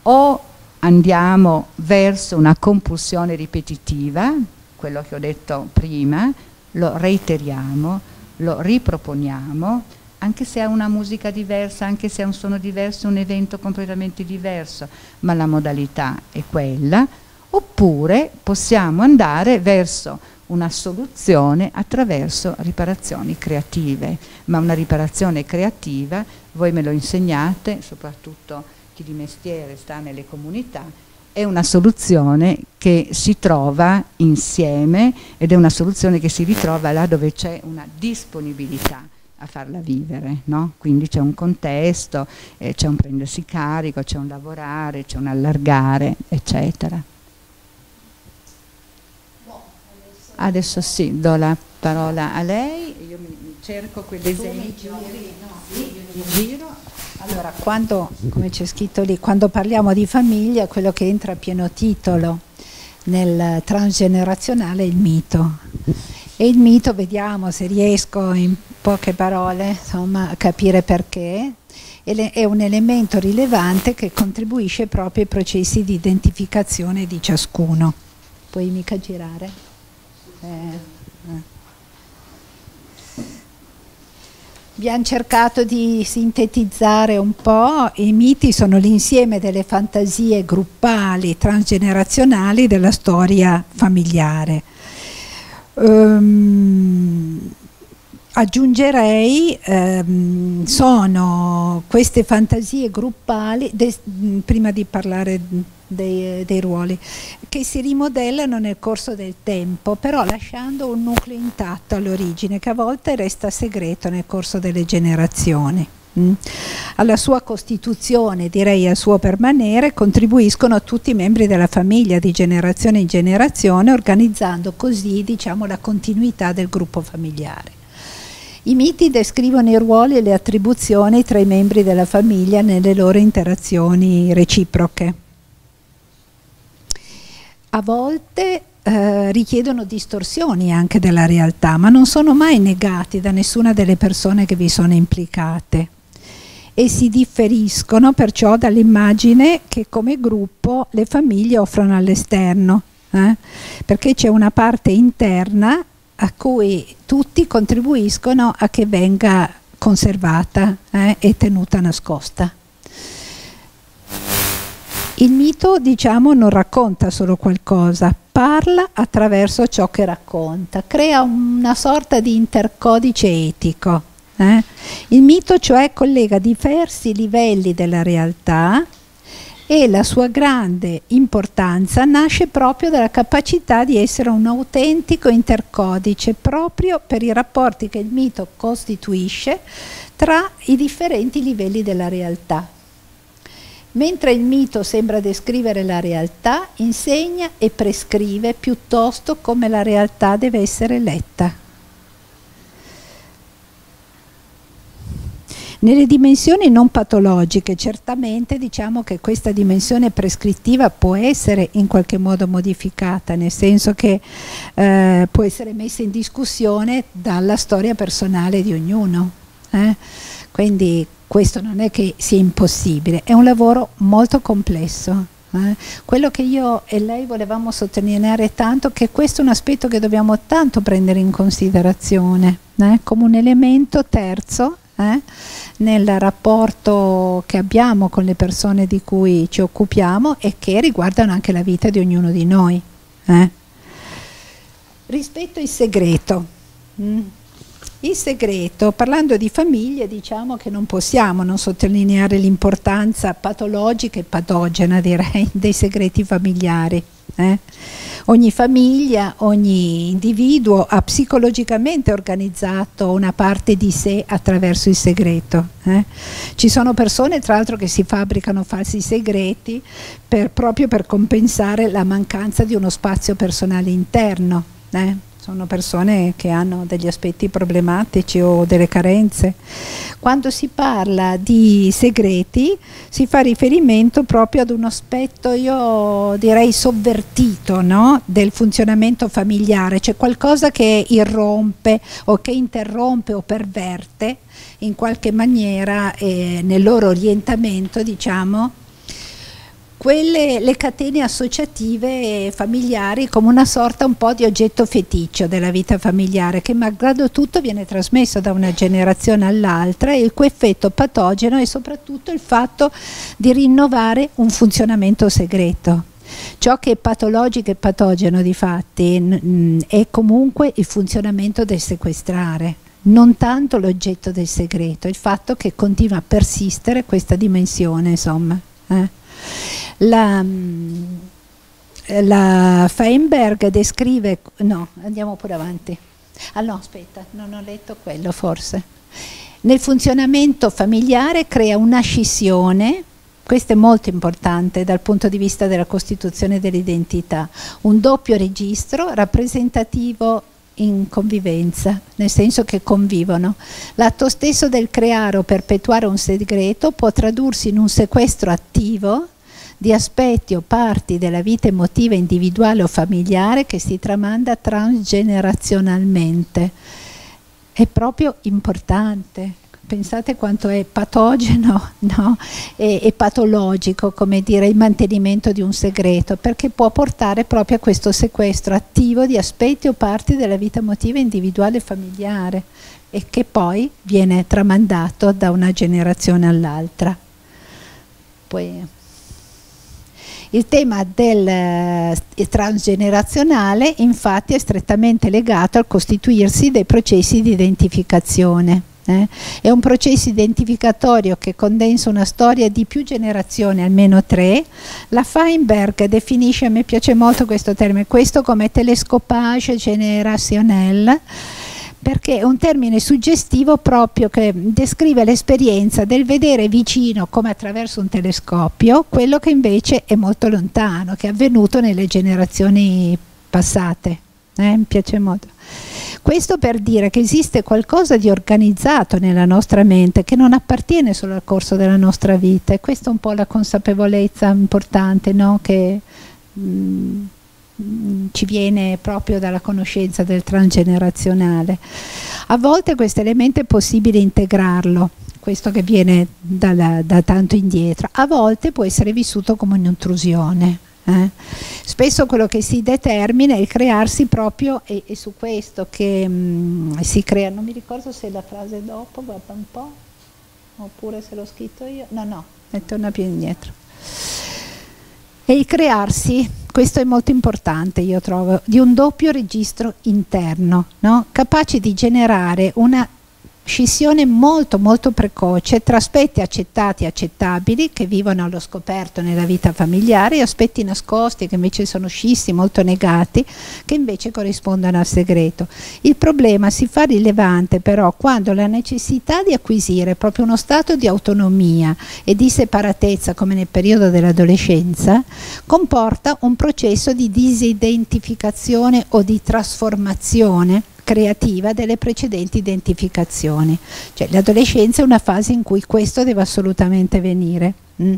O andiamo verso una compulsione ripetitiva, quello che ho detto prima, lo reiteriamo, lo riproponiamo, anche se ha una musica diversa, anche se ha un suono diverso, un evento completamente diverso, ma la modalità è quella, oppure possiamo andare verso una soluzione attraverso riparazioni creative, ma una riparazione creativa, voi me lo insegnate, soprattutto chi di mestiere sta nelle comunità, è una soluzione che si trova insieme ed è una soluzione che si ritrova là dove c'è una disponibilità a farla vivere, no? quindi c'è un contesto, eh, c'è un prendersi carico, c'è un lavorare, c'è un allargare, eccetera. Adesso sì, do la parola a lei, io mi, cerco quell'esempio. Allora, quando, come c'è scritto lì, quando parliamo di famiglia, quello che entra a pieno titolo nel transgenerazionale è il mito. E il mito, vediamo se riesco in poche parole insomma, a capire perché, è un elemento rilevante che contribuisce proprio ai processi di identificazione di ciascuno. Puoi mica girare? Eh, eh. Abbiamo cercato di sintetizzare un po', i miti sono l'insieme delle fantasie gruppali, transgenerazionali della storia familiare. Um, aggiungerei, ehm, sono queste fantasie gruppali, prima di parlare dei, dei, ruoli, che si rimodellano nel corso del tempo, però lasciando un nucleo intatto all'origine, che a volte resta segreto nel corso delle generazioni. Mm. Alla sua costituzione, direi al suo permanere, contribuiscono tutti i membri della famiglia di generazione in generazione, organizzando così diciamo, la continuità del gruppo familiare. I miti descrivono i ruoli e le attribuzioni tra i membri della famiglia nelle loro interazioni reciproche. A volte eh, richiedono distorsioni anche della realtà, ma non sono mai negati da nessuna delle persone che vi sono implicate e si differiscono perciò dall'immagine che come gruppo le famiglie offrono all'esterno, eh? perché c'è una parte interna a cui tutti contribuiscono a che venga conservata eh, e tenuta nascosta. Il mito, diciamo, non racconta solo qualcosa, parla attraverso ciò che racconta, crea una sorta di intercodice etico. Eh? Il mito, cioè, collega diversi livelli della realtà e la sua grande importanza nasce proprio dalla capacità di essere un autentico intercodice proprio per i rapporti che il mito costituisce tra i differenti livelli della realtà. Mentre il mito sembra descrivere la realtà, insegna e prescrive piuttosto come la realtà deve essere letta. Nelle dimensioni non patologiche, certamente diciamo che questa dimensione prescrittiva può essere in qualche modo modificata, nel senso che eh, può essere messa in discussione dalla storia personale di ognuno. Eh? Quindi questo non è che sia impossibile, è un lavoro molto complesso. Eh? Quello che io e lei volevamo sottolineare tanto è che questo è un aspetto che dobbiamo tanto prendere in considerazione eh? come un elemento terzo eh, nel rapporto che abbiamo con le persone di cui ci occupiamo e che riguardano anche la vita di ognuno di noi. Eh. Rispetto al segreto. Mm. Il segreto, parlando di famiglie, diciamo che non possiamo non sottolineare l'importanza patologica e patogena, direi, (laughs) dei segreti familiari. Eh? Ogni famiglia, ogni individuo ha psicologicamente organizzato una parte di sé attraverso il segreto. Eh? Ci sono persone tra l'altro che si fabbricano falsi segreti per, proprio per compensare la mancanza di uno spazio personale interno. Eh? Sono persone che hanno degli aspetti problematici o delle carenze. Quando si parla di segreti si fa riferimento proprio ad un aspetto, io direi sovvertito, no? del funzionamento familiare, cioè qualcosa che irrompe o che interrompe o perverte in qualche maniera eh, nel loro orientamento, diciamo, quelle, le catene associative familiari come una sorta un po' di oggetto feticcio della vita familiare che malgrado tutto viene trasmesso da una generazione all'altra e il cui effetto patogeno è soprattutto il fatto di rinnovare un funzionamento segreto. Ciò che è patologico e patogeno di fatti è comunque il funzionamento del sequestrare, non tanto l'oggetto del segreto, il fatto che continua a persistere questa dimensione, insomma. Eh. La, la Feinberg descrive, no, andiamo pure avanti. Ah no, aspetta, non ho letto quello forse. Nel funzionamento familiare crea una scissione, questo è molto importante dal punto di vista della costituzione dell'identità, un doppio registro rappresentativo in convivenza, nel senso che convivono. L'atto stesso del creare o perpetuare un segreto può tradursi in un sequestro attivo di aspetti o parti della vita emotiva individuale o familiare che si tramanda transgenerazionalmente. È proprio importante. Pensate quanto è patogeno (laughs) no? e, e, patologico, come dire, il mantenimento di un segreto, perché può portare proprio a questo sequestro attivo di aspetti o parti della vita emotiva individuale e familiare e che poi viene tramandato da una generazione all'altra. Poi il tema del eh, transgenerazionale infatti è strettamente legato al costituirsi dei processi di identificazione. Eh? È un processo identificatorio che condensa una storia di più generazioni, almeno tre. La Feinberg definisce, a me piace molto questo termine, questo come telescopage generationnel perché è un termine suggestivo proprio che descrive l'esperienza del vedere vicino come attraverso un telescopio quello che invece è molto lontano, che è avvenuto nelle generazioni passate. Eh, mi piace molto. Questo per dire che esiste qualcosa di organizzato nella nostra mente che non appartiene solo al corso della nostra vita e questa è un po' la consapevolezza importante no? che mh, mm, ci viene proprio dalla conoscenza del transgenerazionale. A volte questo elemento è possibile integrarlo, questo che viene dalla, da tanto indietro, a volte può essere vissuto come un'intrusione. Eh? Spesso quello che si determina è il crearsi proprio, e, e su questo che mh, mm, si crea, non mi ricordo se la frase dopo, guarda un po', oppure se l'ho scritto io, no no, torna più indietro. E il crearsi questo è molto importante, io trovo, di un doppio registro interno, no? capace di generare una scissione molto molto precoce tra aspetti accettati e accettabili che vivono allo scoperto nella vita familiare e aspetti nascosti che invece sono scissi, molto negati, che invece corrispondono al segreto. Il problema si fa rilevante però quando la necessità di acquisire proprio uno stato di autonomia e di separatezza come nel periodo dell'adolescenza comporta un processo di disidentificazione o di trasformazione creativa delle precedenti identificazioni. Cioè l'adolescenza è una fase in cui questo deve assolutamente venire. Mm.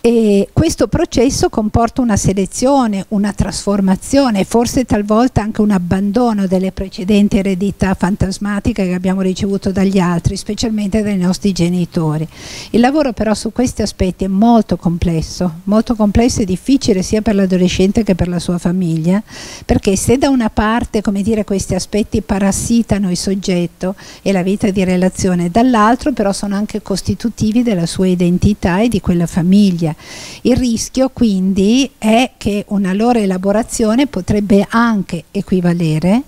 E questo processo comporta una selezione, una trasformazione, forse talvolta anche un abbandono delle precedenti eredità fantasmatiche che abbiamo ricevuto dagli altri, specialmente dai nostri genitori. Il lavoro però su questi aspetti è molto complesso, molto complesso e difficile sia per l'adolescente che per la sua famiglia, perché se da una parte dire, questi aspetti parassitano il soggetto e la vita di relazione, dall'altro però sono anche costitutivi della sua identità e di quella famiglia il rischio quindi è che una loro elaborazione potrebbe anche equivalere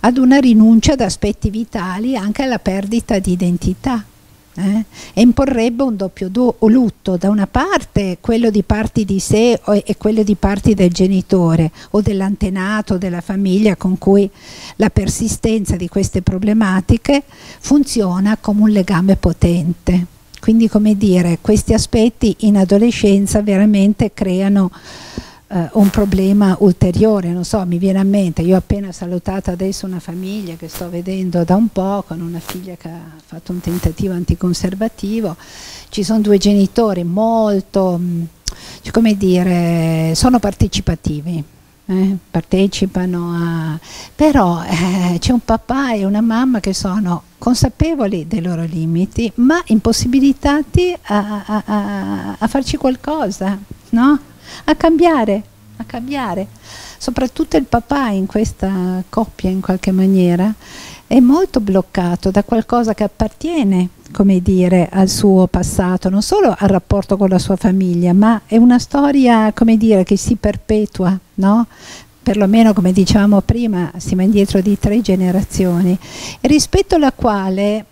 ad una rinuncia ad aspetti vitali anche alla perdita di identità. Eh? e imporrebbe un doppio lutto, da una parte quello di parti di sé e quello di parti del genitore o dell'antenato, della famiglia con cui la persistenza di queste problematiche funziona come un legame potente. Quindi come dire, questi aspetti in adolescenza veramente creano eh, un problema ulteriore, non so, mi viene a mente, io ho appena salutato adesso una famiglia che sto vedendo da un po', con una figlia che ha fatto un tentativo anticonservativo, ci sono due genitori molto, mm, come dire, sono partecipativi, eh, partecipano a... però eh, c'è un papà e una mamma che sono consapevoli dei loro limiti ma impossibilitati a, a, a, a farci qualcosa, no? a cambiare, a cambiare. Soprattutto il papà in questa coppia in qualche maniera è molto bloccato da qualcosa che appartiene come dire, al suo passato, non solo al rapporto con la sua famiglia, ma è una storia, come dire, che si perpetua, no? perlomeno come dicevamo prima, siamo indietro di tre generazioni, rispetto alla quale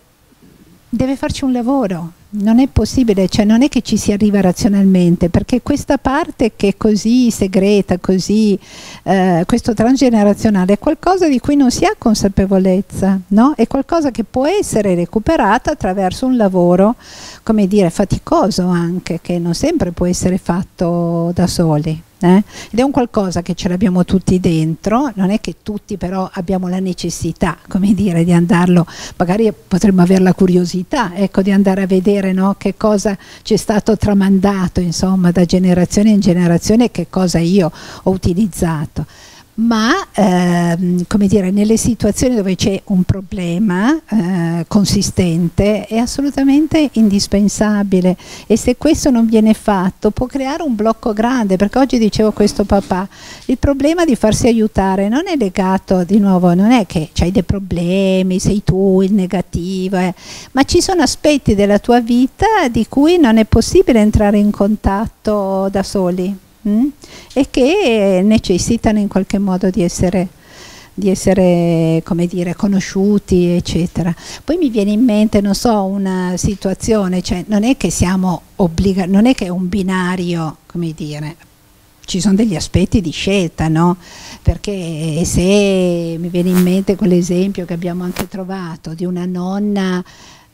deve farci un lavoro, non è possibile, cioè non è che ci si arriva razionalmente, perché questa parte che è così segreta, così, eh, questo transgenerazionale è qualcosa di cui non si ha consapevolezza, no? è qualcosa che può essere recuperato attraverso un lavoro, come dire, faticoso anche, che non sempre può essere fatto da soli. Eh? Ed è un qualcosa che ce l'abbiamo tutti dentro, non è che tutti però abbiamo la necessità, come dire, di andarlo, magari potremmo avere la curiosità, ecco, di andare a vedere no, che cosa ci è stato tramandato, insomma, da generazione in generazione e che cosa io ho utilizzato ma ehm, come dire, nelle situazioni dove c'è un problema eh, consistente è assolutamente indispensabile. E se questo non viene fatto può creare un blocco grande perché oggi dicevo questo papà il problema di farsi aiutare non è legato di nuovo non è che hai dei problemi sei tu il negativo eh, ma ci sono aspetti della tua vita di cui non è possibile entrare in contatto da soli mm? e che necessitano in qualche modo di essere, di essere come dire, conosciuti, eccetera. Poi mi viene in mente, non so, una situazione, cioè non è che siamo obbligati, non è che è un binario, come dire, ci sono degli aspetti di scelta, no? Perché se mi viene in mente quell'esempio che abbiamo anche trovato di una nonna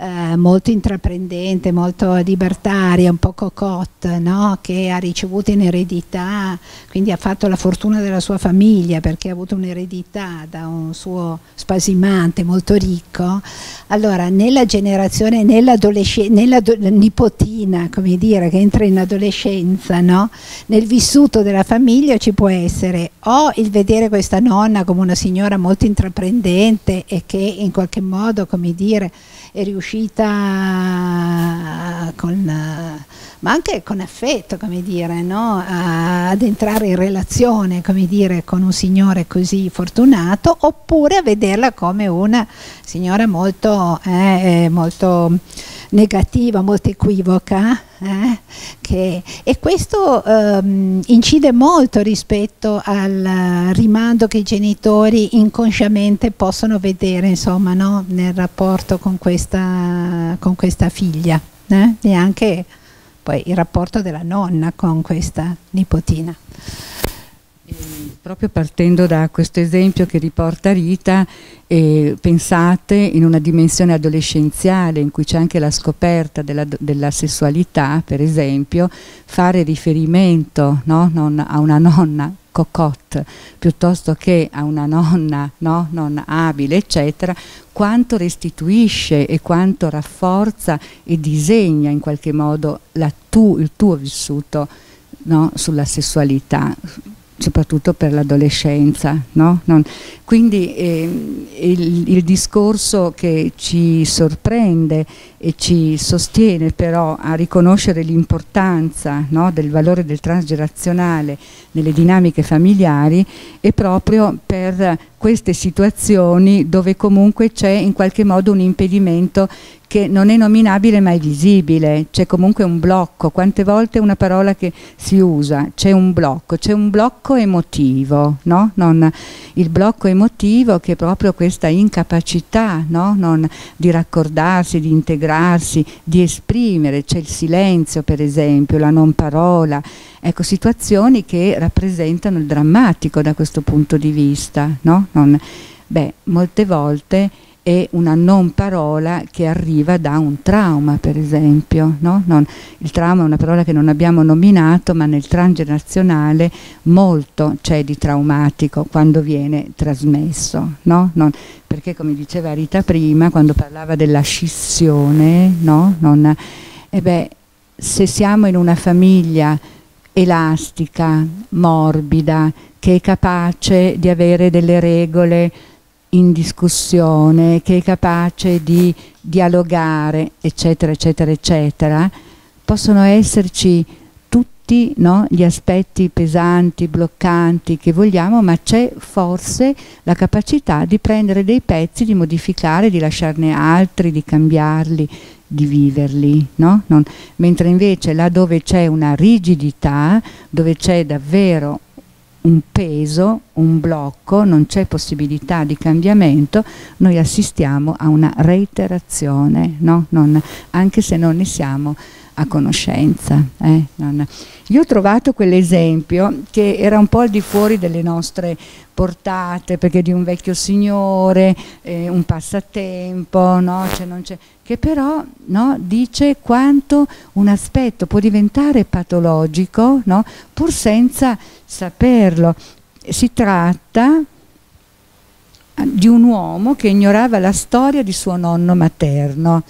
eh, molto intraprendente, molto libertaria, un po' cocotte, no? che ha ricevuto in eredità, quindi ha fatto la fortuna della sua famiglia perché ha avuto un'eredità da un suo spasimante molto ricco. Allora, nella generazione, nella, nipotina, come dire, che entra in adolescenza, no? nel vissuto della famiglia ci può essere o il vedere questa nonna come una signora molto intraprendente e che in qualche modo, come dire, è riuscita con, ma anche con affetto, come dire, no? ad entrare in relazione, come dire, con un signore così fortunato, oppure a vederla come una signora molto, eh, molto negativa, molto equivoca, eh, che, e questo ehm, incide molto rispetto al rimando che i genitori inconsciamente possono vedere insomma, no? nel rapporto con questa, con questa figlia eh? e anche poi il rapporto della nonna con questa nipotina. Proprio partendo da questo esempio che riporta Rita, eh, pensate in una dimensione adolescenziale in cui c'è anche la scoperta della, della, sessualità, per esempio, fare riferimento no? a una nonna cocotte piuttosto che a una nonna no? non abile, eccetera, quanto restituisce e quanto rafforza e disegna in qualche modo tu, il tuo vissuto no? sulla sessualità soprattutto per l'adolescenza. No? Quindi eh, il, il, discorso che ci sorprende e ci sostiene però a riconoscere l'importanza no, del valore del transgenerazionale nelle dinamiche familiari è proprio per queste situazioni dove comunque c'è in qualche modo un impedimento che non è nominabile ma è visibile, c'è comunque un blocco, quante volte una parola che si usa, c'è un blocco, c'è un blocco emotivo, no? il blocco emotivo che è proprio questa incapacità no? non, di raccordarsi, di integrarsi, di esprimere, c'è il silenzio per esempio, la non parola, ecco situazioni che rappresentano il drammatico da questo punto di vista, no? non, beh, molte volte è una non parola che arriva da un trauma, per esempio. No? Non, il trauma è una parola che non abbiamo nominato, ma nel transgenerazionale molto c'è di traumatico quando viene trasmesso. No? Non, perché come diceva Rita prima, quando parlava della scissione, no? non, eh beh, se siamo in una famiglia elastica, morbida, che è capace di avere delle regole in discussione, che è capace di dialogare, eccetera, eccetera, eccetera, possono esserci tutti no, gli aspetti pesanti, bloccanti che vogliamo, ma c'è forse la capacità di prendere dei pezzi, di modificare, di lasciarne altri, di cambiarli, di viverli, no? non, mentre invece là dove c'è una rigidità, dove c'è davvero un peso, un blocco, non c'è possibilità di cambiamento, noi assistiamo a una reiterazione, no? non, anche se non ne siamo a conoscenza. Eh? Io ho trovato quell'esempio che era un po' al di fuori delle nostre portate, perché di un vecchio signore, eh, un passatempo, no? cioè che però no, dice quanto un aspetto può diventare patologico no? pur senza saperlo. Si tratta di un uomo che ignorava la storia di suo nonno materno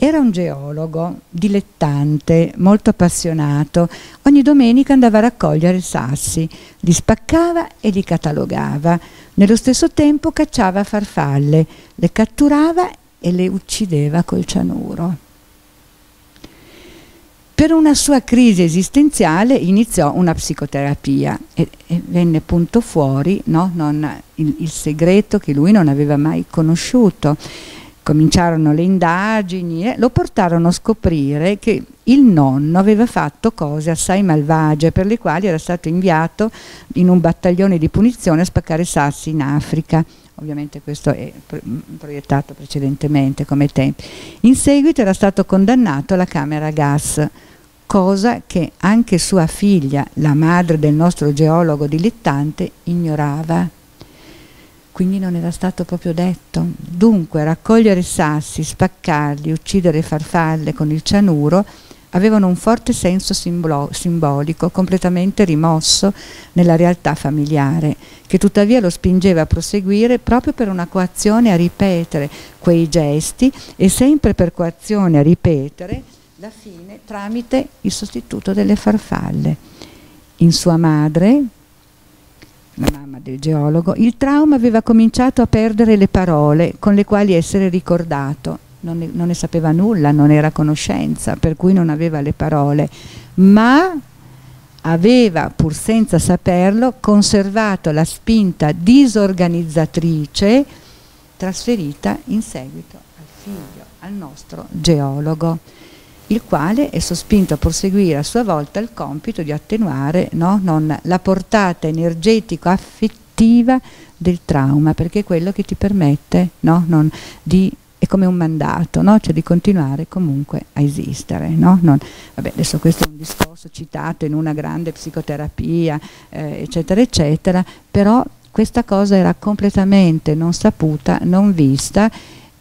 era un geologo, dilettante, molto appassionato. Ogni domenica andava a raccogliere sassi, li spaccava e li catalogava. Nello stesso tempo cacciava farfalle, le catturava e le uccideva col cianuro. Per una sua crisi esistenziale iniziò una psicoterapia e, e venne punto fuori no? il, il segreto che lui non aveva mai conosciuto cominciarono le indagini e lo portarono a scoprire che il nonno aveva fatto cose assai malvagie per le quali era stato inviato in un battaglione di punizione a spaccare sassi in Africa. Ovviamente questo è proiettato precedentemente come tempi. In seguito era stato condannato alla camera a gas, cosa che anche sua figlia, la madre del nostro geologo dilettante, ignorava quindi non era stato proprio detto. Dunque raccogliere sassi, spaccarli, uccidere farfalle con il cianuro avevano un forte senso simbolico, completamente rimosso nella realtà familiare, che tuttavia lo spingeva a proseguire proprio per una coazione a ripetere quei gesti e sempre per coazione a ripetere la fine tramite il sostituto delle farfalle. In sua madre, la mamma del geologo, il trauma aveva cominciato a perdere le parole con le quali essere ricordato. Non ne, non ne sapeva nulla, non era conoscenza, per cui non aveva le parole, ma aveva, pur senza saperlo, conservato la spinta disorganizzatrice trasferita in seguito al figlio, al nostro geologo il quale è sospinto a proseguire a sua volta il compito di attenuare no, la portata energetico-affettiva del trauma, perché è quello che ti permette no, di è come un mandato, no? cioè di continuare comunque a esistere. No? Non, vabbè, adesso questo è un discorso citato in una grande psicoterapia, eh, eccetera, eccetera, però questa cosa era completamente non saputa, non vista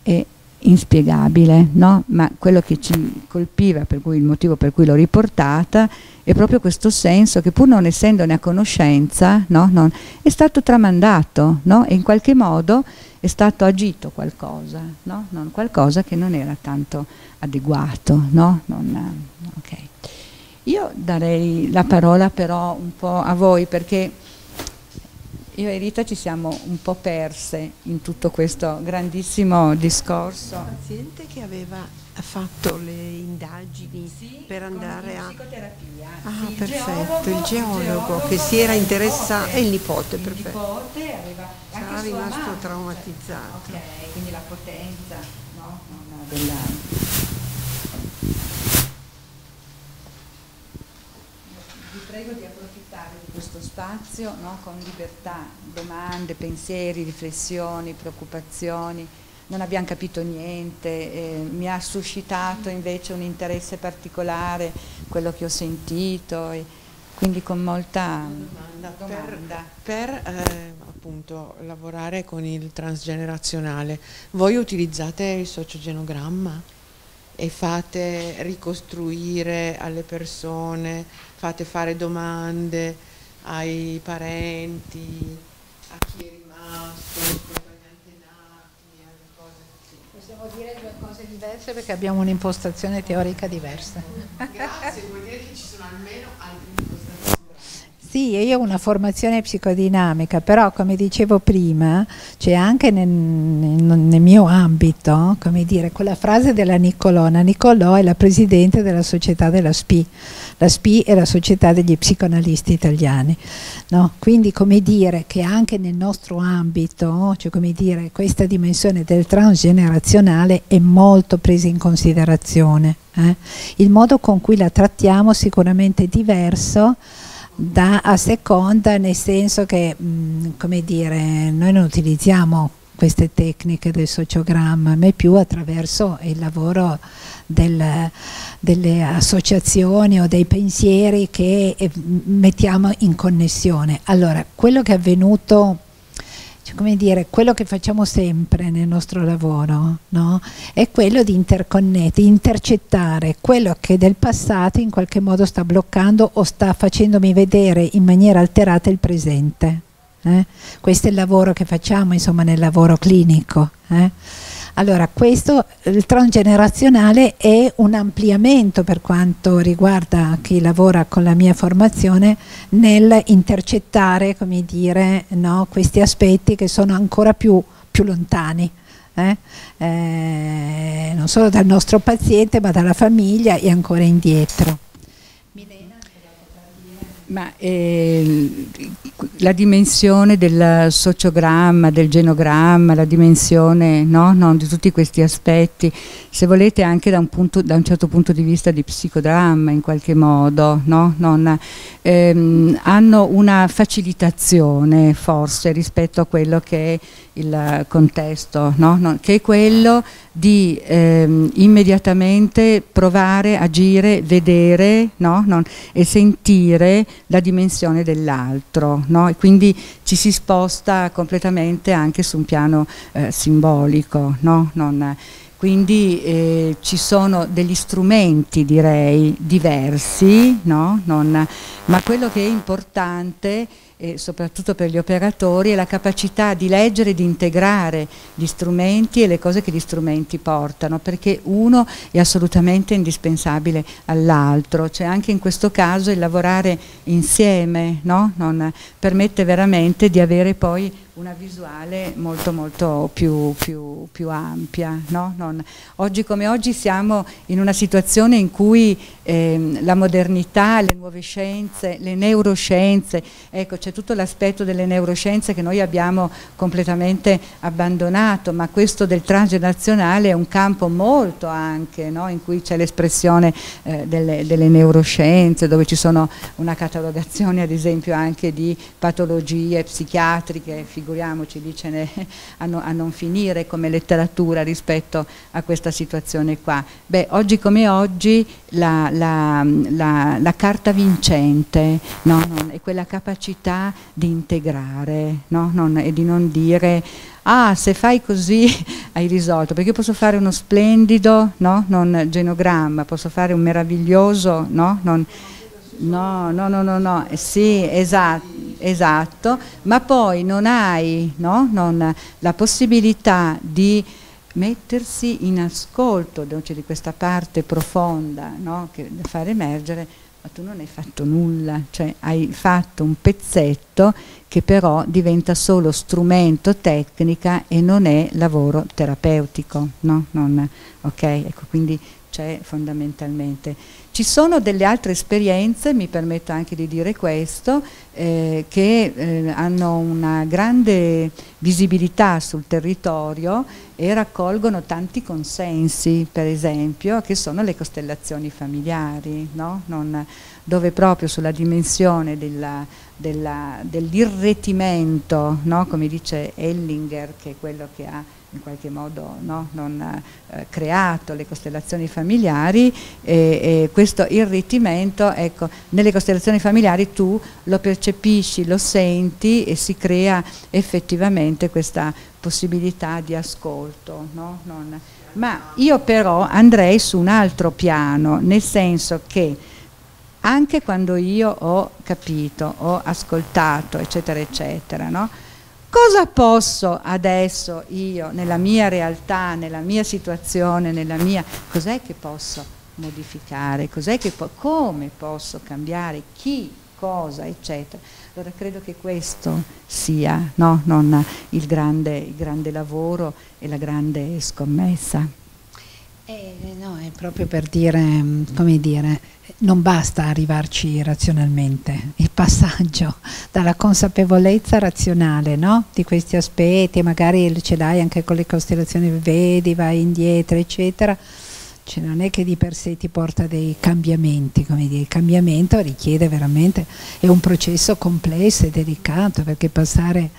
e inspiegabile, no? ma quello che ci colpiva, per cui il motivo per cui l'ho riportata, è proprio questo senso che pur non essendone a conoscenza, no? non, è stato tramandato no? e in qualche modo è stato agito qualcosa, non qualcosa che non era tanto adeguato. Non, okay. Io darei la parola però un po' a voi perché io e Rita ci siamo un po' perse in tutto questo grandissimo discorso. Un paziente che aveva fatto le indagini sì, per andare a... psicoterapia. Ah, sì, perfetto, il geologo, il geologo che si era interessato, è il nipote, il perfetto. nipote aveva... Sarà rimasto amata. traumatizzato. Ok, quindi la potenza no? della... Vi prego di approfittare di questo spazio no? con libertà, domande, pensieri, riflessioni, preoccupazioni. Non abbiamo capito niente, eh, mi ha suscitato invece un interesse particolare quello che ho sentito, e quindi con molta domanda. domanda. Per, per eh, appunto lavorare con il transgenerazionale, voi utilizzate il sociogenogramma? e fate ricostruire alle persone, fate fare domande ai parenti, a chi è rimasto, agli antenati, alle cose così. Possiamo dire due cose diverse perché abbiamo un'impostazione teorica diversa. Grazie, vuol dire che ci sono almeno impostazioni. Sì, io ho una formazione psicodinamica, però come dicevo prima, c'è anche nel, nel, mio ambito, come dire, quella frase della Niccolona. Niccolò è la presidente della società della SPI. La SPI è la società degli psicoanalisti italiani. No? Quindi come dire che anche nel nostro ambito, cioè come dire, questa dimensione del transgenerazionale è molto presa in considerazione. Eh? Il modo con cui la trattiamo sicuramente è diverso da a seconda, nel senso che, mh, come dire, noi non utilizziamo queste tecniche del sociogramma, ma più attraverso il lavoro del, delle associazioni o dei pensieri che eh, mettiamo in connessione. Allora, quello che è avvenuto cioè, come dire, quello che facciamo sempre nel nostro lavoro no? è quello di interconnettere, intercettare quello che del passato in qualche modo sta bloccando o sta facendomi vedere in maniera alterata il presente. Eh? Questo è il lavoro che facciamo insomma, nel lavoro clinico. Eh? Allora, questo, il transgenerazionale è un ampliamento per quanto riguarda chi lavora con la mia formazione nel intercettare, come dire, no, questi aspetti che sono ancora più, più lontani. Eh? Eh, non solo dal nostro paziente ma dalla famiglia e ancora indietro. Ma eh, la dimensione del sociogramma, del genogramma, la dimensione no? No, di tutti questi aspetti, se volete anche da un, punto, da un, certo punto di vista di psicodramma in qualche modo, no? non, ehm, hanno una facilitazione forse rispetto a quello che è il contesto, non, che è quello di ehm, immediatamente provare, agire, vedere non, e sentire la dimensione dell'altro no? e quindi ci si sposta completamente anche su un piano eh, simbolico. No? Non, quindi eh, ci sono degli strumenti direi diversi, no? non, ma quello che è importante e soprattutto per gli operatori è la capacità di leggere e di integrare gli strumenti e le cose che gli strumenti portano, perché uno è assolutamente indispensabile all'altro, cioè anche in questo caso il lavorare insieme no? permette veramente di avere poi una visuale molto molto più, più, più ampia. No? Non, oggi come oggi siamo in una situazione in cui eh, la modernità, le nuove scienze, le neuroscienze, ecco c'è tutto l'aspetto delle neuroscienze che noi abbiamo completamente abbandonato, ma questo del transgenerazionale è un campo molto anche no? in cui c'è l'espressione eh, delle, delle neuroscienze, dove ci sono una catalogazione ad esempio anche di patologie psichiatriche, figuriamoci, dice a, no, a, non finire come letteratura rispetto a questa situazione qua. Beh, oggi come oggi la, la, la, la carta vincente no? è quella capacità di integrare no? non, e di non dire ah se fai così (laughs) hai risolto, perché io posso fare uno splendido no? non genogramma, posso fare un meraviglioso no? Non, No, no, no, no, no, sì, esatto, esatto, ma poi non hai no? non, la possibilità di mettersi in ascolto cioè di questa parte profonda no? che da fare emergere, ma tu non hai fatto nulla, cioè hai fatto un pezzetto che però diventa solo strumento, tecnica e non è lavoro terapeutico, no? Non, ok, ecco, quindi c'è fondamentalmente. Ci sono delle altre esperienze, mi permetto anche di dire questo, eh, che eh, hanno una grande visibilità sul territorio e raccolgono tanti consensi, per esempio, che sono le costellazioni familiari, no? Non, dove proprio sulla dimensione dell'irretimento, no? come dice Ellinger, che è quello che ha in qualche modo no, non eh, creato le costellazioni familiari e, e questo irritimento, ecco, nelle costellazioni familiari tu lo percepisci, lo senti e si crea effettivamente questa possibilità di ascolto. No? Non, ma io però andrei su un altro piano, nel senso che anche quando io ho capito, ho ascoltato, eccetera, eccetera, no? Cosa posso adesso io, nella mia realtà, nella mia situazione, nella mia, cos'è che posso modificare, che po come posso cambiare, chi, cosa, eccetera. Allora credo che questo sia no? il grande, il grande lavoro e la grande scommessa. Eh, no, è proprio per dire, come dire, non basta arrivarci razionalmente, il passaggio dalla consapevolezza razionale no? di questi aspetti, magari ce l'hai anche con le costellazioni, vedi, vai indietro, eccetera, cioè non è che di per sé ti porta dei cambiamenti, come dire, il cambiamento richiede veramente, è un processo complesso e delicato perché passare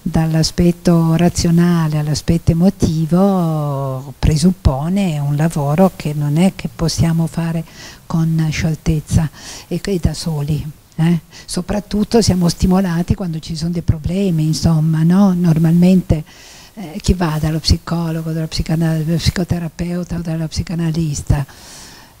dall'aspetto razionale all'aspetto emotivo presuppone un lavoro che non è che possiamo fare con scioltezza e, da soli. Eh? Soprattutto siamo stimolati quando ci sono dei problemi, insomma, no? normalmente eh, chi va dallo psicologo, dallo, psicoterapeuta o dallo psicanalista?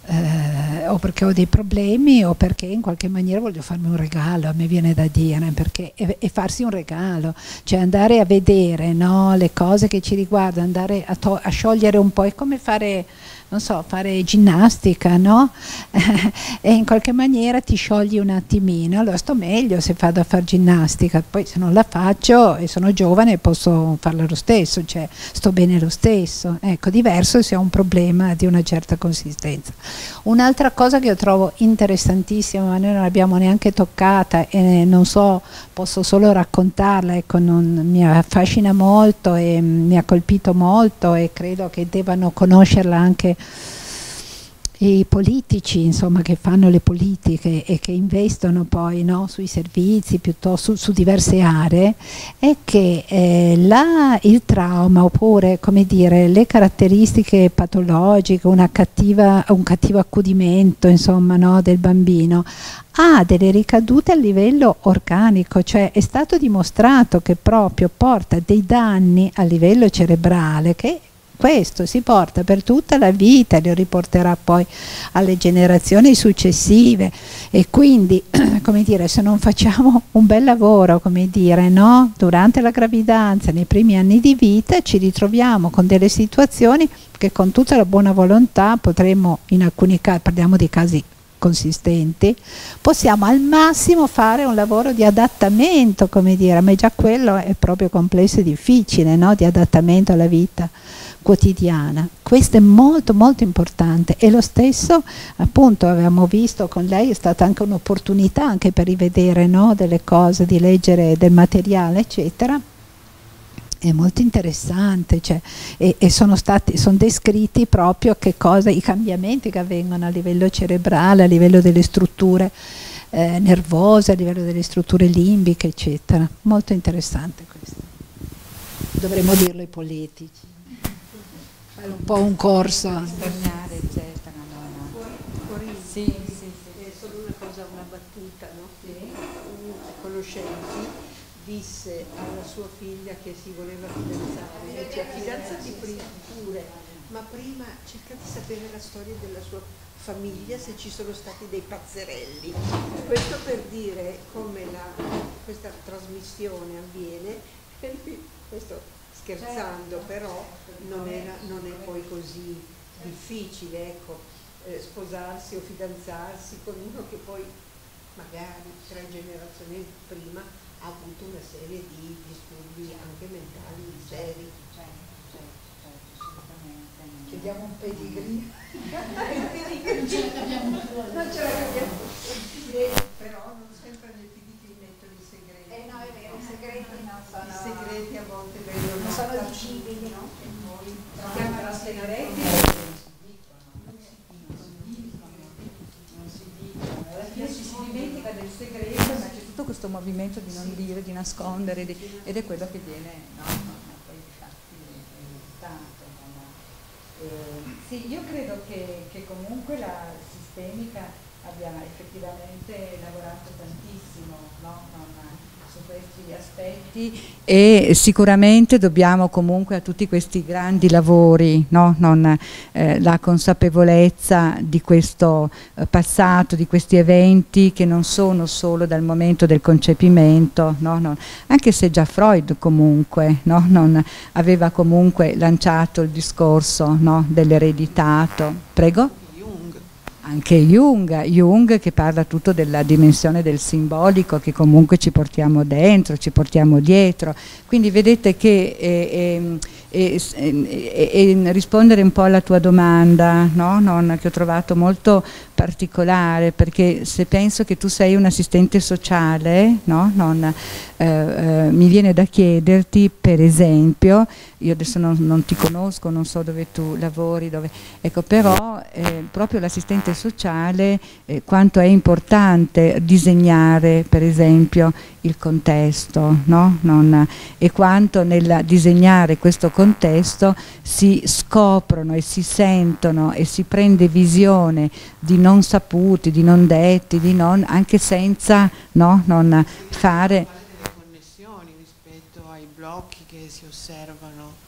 Eh, o perché ho dei problemi o perché in qualche maniera voglio farmi un regalo, a me viene da dire, perché, e, e farsi un regalo, cioè andare a vedere no, le cose che ci riguardano, andare a, a sciogliere un po', è come fare non so, fare ginnastica, no? (laughs) e in qualche maniera ti sciogli un attimino, allora sto meglio se vado a fare ginnastica, poi se non la faccio e sono giovane posso farla lo stesso, cioè sto bene lo stesso, ecco, diverso se ho un problema di una certa consistenza. Un'altra cosa che io trovo interessantissima, ma noi non l'abbiamo neanche toccata e non so, posso solo raccontarla, ecco, non, mi affascina molto e mi ha colpito molto e credo che debbano conoscerla anche i politici insomma, che fanno le politiche e che investono poi no, sui servizi piuttosto su, su diverse aree è che eh, la, il trauma oppure dire, le caratteristiche patologiche, cattiva, un cattivo accudimento insomma, no, del bambino ha delle ricadute a livello organico, cioè è stato dimostrato che proprio porta dei danni a livello cerebrale che questo si porta per tutta la vita, lo riporterà poi alle generazioni successive e quindi (clears throat) come dire, se non facciamo un bel lavoro come dire, no? durante la gravidanza, nei primi anni di vita, ci ritroviamo con delle situazioni che con tutta la buona volontà potremmo in alcuni casi, parliamo di casi consistenti, possiamo al massimo fare un lavoro di adattamento, come dire, ma già quello è proprio complesso e difficile, no? di adattamento alla vita quotidiana. Questo è molto molto importante e lo stesso appunto avevamo visto con lei è stata anche un'opportunità anche per rivedere no, delle cose, di leggere del materiale eccetera è molto interessante cioè, e, e, sono, stati, sono descritti proprio che cosa, i cambiamenti che avvengono a livello cerebrale, a livello delle strutture eh, nervose, a livello delle strutture limbiche, eccetera. Molto interessante questo. Dovremmo dirlo ai politici fare un po' un corso. Eccetera. No, no. Sì, sì, sì. È solo una cosa, una battuta, no? Sì. Una conoscenti disse alla sua figlia che si voleva fidanzare, dice fidanzati pure, ma prima cerca di sapere la storia della sua famiglia se ci sono stati dei pazzerelli. Questo per dire come la, questa trasmissione avviene, (laughs) questo scherzando, certo. però non, era, non, è poi così difficile ecco, eh, sposarsi o fidanzarsi con uno che poi magari tre generazioni prima ha avuto una serie di disturbi anche mentali seri. Certo, certo, certo, assolutamente. Chiediamo un pedigree. non ce la capiamo. Non ce la capiamo. Però non sempre nel PD mettono i segreti. Eh no, è vero, i segreti non sono... I segreti a volte vengono... Non sono dicibili, no? E noi chiamano i segreti. Alla tutto questo movimento di non dire, di nascondere, di, ed è quello che viene no, poi infatti risultato. Eh, sì, io credo che, che comunque la sistemica abbia effettivamente lavorato tantissimo no? Questi aspetti e sicuramente dobbiamo comunque a tutti questi grandi lavori no? non, eh, la consapevolezza di questo eh, passato, di questi eventi che non sono solo dal momento del concepimento, no? non, anche se già Freud comunque non, aveva comunque lanciato il discorso dell'ereditato. Prego? Anche Jung, Jung che parla tutto della dimensione del simbolico che comunque ci portiamo dentro, ci portiamo dietro. Quindi vedete che eh, eh, eh, rispondere un po' alla tua domanda, no? non, che ho trovato molto, particolare perché se penso che tu sei un assistente sociale, no? non, eh, eh, mi viene da chiederti per esempio, io adesso non, non, ti conosco, non so dove tu lavori, dove, ecco però eh, proprio l'assistente sociale eh, quanto è importante disegnare per esempio il contesto no? non, e quanto nel disegnare questo contesto si scoprono e si sentono e si prende visione di non saputi, di non detti, di non, anche senza no? non fare connessioni rispetto ai blocchi che si osservano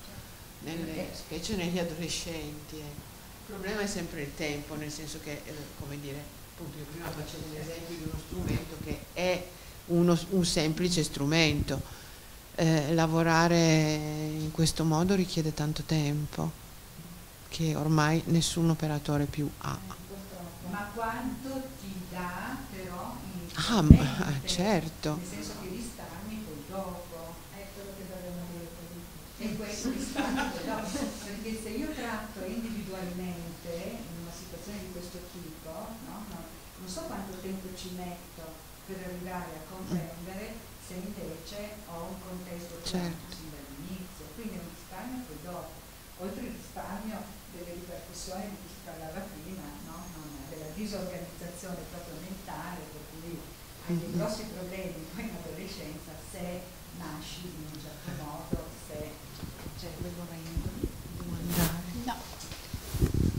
specie negli adolescenti. Eh. Il problema è sempre il tempo, nel senso che, eh, come dire, appunto io prima facevo l'esempio di uno strumento che è uno, un semplice strumento. Eh, lavorare in questo modo richiede tanto tempo che ormai nessun operatore più ha. Ma quanto ti dà però il Ah, ma, certo. Nel senso che risparmi poi dopo, è quello che dovremmo dire così. E questo risparmio dopo, perché se io tratto individualmente in una situazione di questo tipo, no? No, non so quanto tempo ci metto per arrivare a comprendere se invece ho un contesto Certo. sin dall'inizio, quindi un risparmio poi dopo, oltre il risparmio delle ripercussioni di cui si parlava prima, no? Della disorganizzazione proprio mentale, per cui hai dei Mhm. grossi problemi poi in adolescenza se nasci in un certo modo, se cioè,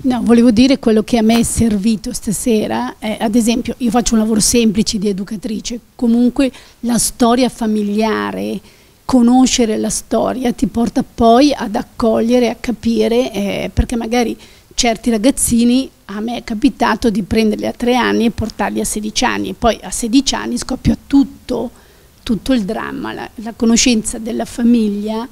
No, volevo dire quello che a me è servito stasera, è, ad esempio io faccio un lavoro semplice di educatrice, comunque la storia familiare, conoscere la storia ti porta poi ad accogliere, a capire, eh, perché magari certi ragazzini, a me è capitato di prenderli a tre anni e portarli a 16 anni, e poi a 16 anni scoppia tutto, tutto il dramma, la, la conoscenza della famiglia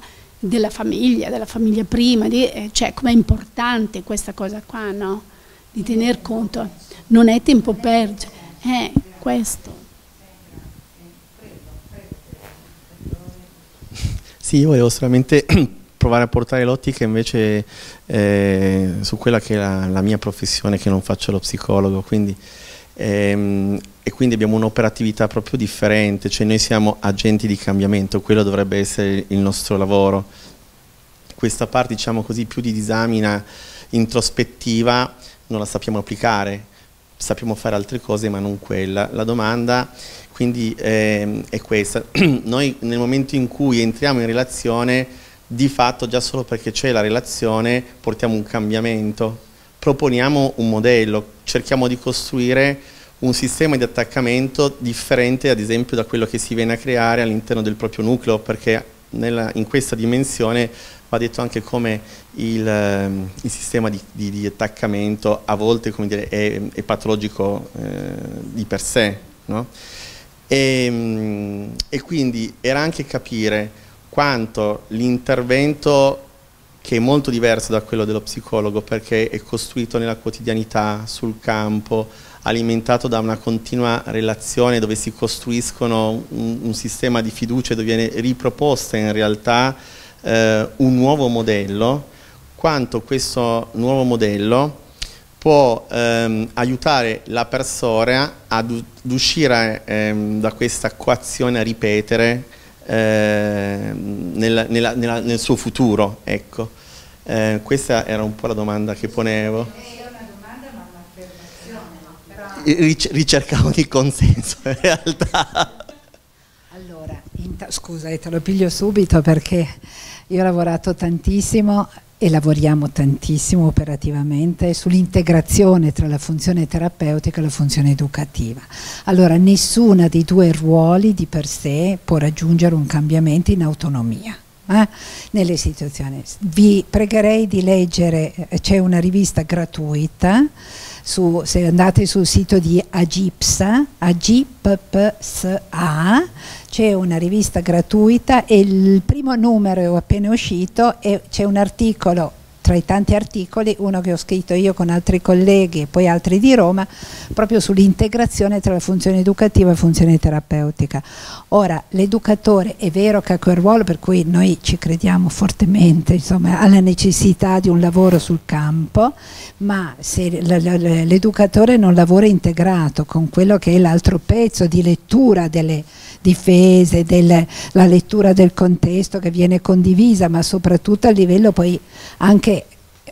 della famiglia, della famiglia prima, di, eh, cioè com'è importante questa cosa qua, no? Di tener conto, non è tempo perso, è questo. Sì, io volevo solamente (clears throat) provare a portare l'ottica invece eh, su quella che è la, la mia professione, che non faccio lo psicologo, quindi, ehm, e quindi abbiamo un'operatività proprio differente, cioè noi siamo agenti di cambiamento, quello dovrebbe essere il nostro lavoro. Questa parte, diciamo così, più di disamina introspettiva non la sappiamo applicare, sappiamo fare altre cose ma non quella. La domanda quindi ehm, è questa, (clears throat) noi nel momento in cui entriamo in relazione, di fatto già solo perché c'è la relazione portiamo un cambiamento, proponiamo un modello, cerchiamo di costruire un sistema di attaccamento differente ad esempio da quello che si viene a creare all'interno del proprio nucleo, perché nella- in questa dimensione va detto anche come il, ehm, il sistema di, di- di attaccamento a volte dire, è, è patologico eh, di per sé. no? E, mm, e quindi era anche capire quanto l'intervento che è molto diverso da quello dello psicologo perché è costruito nella quotidianità, sul campo, alimentato da una continua relazione dove si costruiscono un, un sistema di fiducia dove viene riproposta in realtà eh, un nuovo modello, quanto questo nuovo modello può ehm, aiutare la persona ad, ad uscire ehm, da questa coazione a ripetere ehm, nella- nella- nella- nel suo futuro. Ecco. Eh, questa era un po' la domanda che ponevo. Ric- ricercavo di consenso in realtà. Allora, scusa, eh, te lo piglio subito perché io ho lavorato tantissimo e lavoriamo tantissimo operativamente sull'integrazione tra la funzione terapeutica e la funzione educativa. Allora, nessuna dei due ruoli di per sé può raggiungere un cambiamento in autonomia. eh, nelle situazioni. Vi pregherei di leggere, eh, c'è una rivista gratuita, su- se andate sul sito di Agipsa, AGPPSA, c'è una rivista gratuita e il primo numero è appena uscito e c'è un articolo tra i tanti articoli, uno che ho scritto io con altri colleghi e poi altri di Roma, proprio sull'integrazione tra la funzione educativa e la funzione terapeutica. Ora, l'educatore è vero che ha quel ruolo per cui noi ci crediamo fortemente, insomma, alla necessità di un lavoro sul campo, ma se l'educatore non lavora integrato con quello che è l'altro pezzo di lettura delle difese, della lettura del contesto che viene condivisa, ma soprattutto a livello poi anche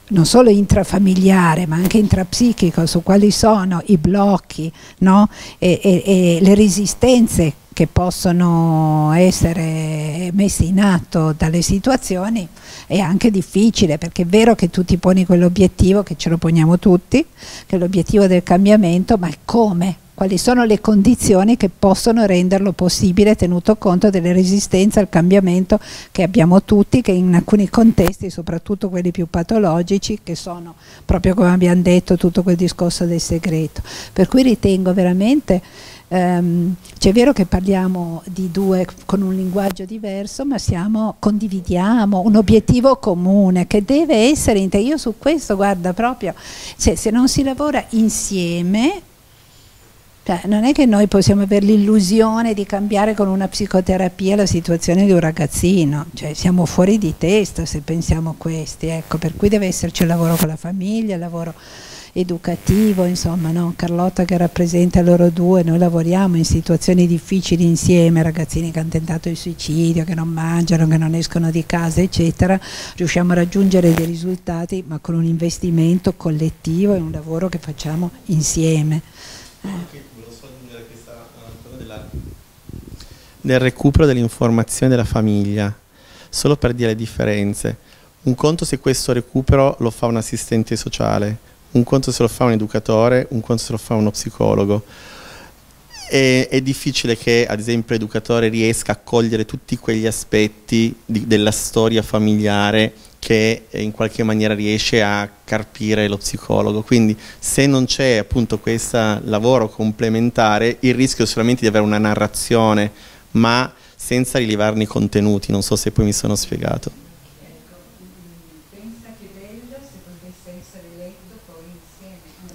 non solo intrafamiliare ma anche intrapsichico su quali sono i blocchi no? e, e, e le resistenze che possono essere messe in atto dalle situazioni è anche difficile perché è vero che tu ti poni quell'obiettivo, che ce lo poniamo tutti, che è l'obiettivo del cambiamento, ma come? quali sono le condizioni che possono renderlo possibile tenuto conto delle resistenze al cambiamento che abbiamo tutti, che in alcuni contesti, soprattutto quelli più patologici, che sono proprio come abbiamo detto tutto quel discorso del segreto. Per cui ritengo veramente Um, cioè è vero che parliamo di due con un linguaggio diverso, ma siamo, condividiamo un obiettivo comune che deve essere integrato. Io su questo, guarda, proprio, cioè, se non si lavora insieme, cioè, non è che noi possiamo avere l'illusione di cambiare con una psicoterapia la situazione di un ragazzino, cioè, siamo fuori di testa se pensiamo a questi, ecco, per cui deve esserci il lavoro con la famiglia, il lavoro educativo, insomma, no? Carlotta che rappresenta loro due, noi lavoriamo in situazioni difficili insieme, ragazzini che hanno tentato il suicidio, che non mangiano, che non escono di casa, eccetera, riusciamo a raggiungere dei risultati ma con un investimento collettivo e un lavoro che facciamo insieme. Eh del recupero dell'informazione della famiglia, solo per dire le differenze. Un conto se questo recupero lo fa un assistente sociale, un conto se lo fa un educatore, un conto se lo fa uno psicologo. E, è difficile che ad esempio l'educatore riesca a cogliere tutti quegli aspetti di, della storia familiare che in qualche maniera riesce a carpire lo psicologo. Quindi se non c'è appunto questo lavoro complementare, il rischio è solamente di avere una narrazione ma senza rilevarne i contenuti, non so se poi mi sono spiegato.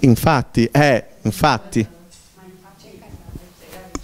Infatti, eh, infatti.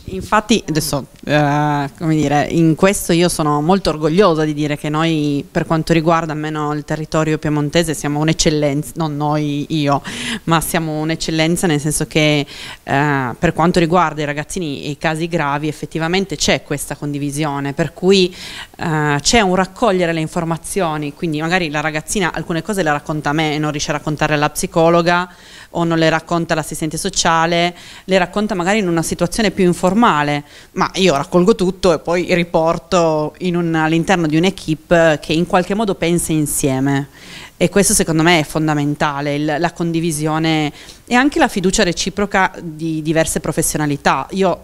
Infatti, adesso, eh, come dire, in questo io sono molto orgogliosa di dire che noi, per quanto riguarda almeno il territorio piemontese, siamo un'eccellenza, non noi, io, ma siamo un'eccellenza nel senso che eh, per quanto riguarda i ragazzini e i casi gravi, effettivamente c'è questa condivisione, per cui eh, c'è un raccogliere le informazioni, quindi magari la ragazzina alcune cose le racconta a me e non riesce a raccontare alla psicologa, o non le racconta l'assistente sociale, le racconta magari in una situazione più informale, ma io raccolgo tutto e poi riporto all'interno di un'equipe che in qualche modo pensa insieme e questo secondo me è fondamentale, il, la condivisione e anche la fiducia reciproca di diverse professionalità. Io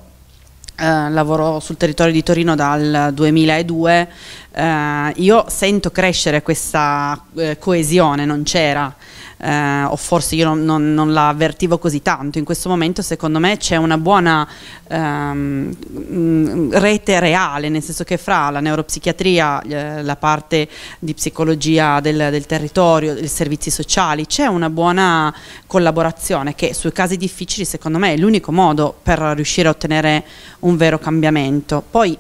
eh, lavoro sul territorio di Torino dal 2002, eh, io sento crescere questa eh, coesione, non c'era eh, o forse io non, non, non, la avvertivo così tanto. In questo momento secondo me c'è una buona ehm, rete reale, nel senso che fra la neuropsichiatria, eh, la parte di psicologia del, del territorio, i servizi sociali, c'è una buona collaborazione che sui casi difficili secondo me è l'unico modo per riuscire a ottenere un vero cambiamento. Poi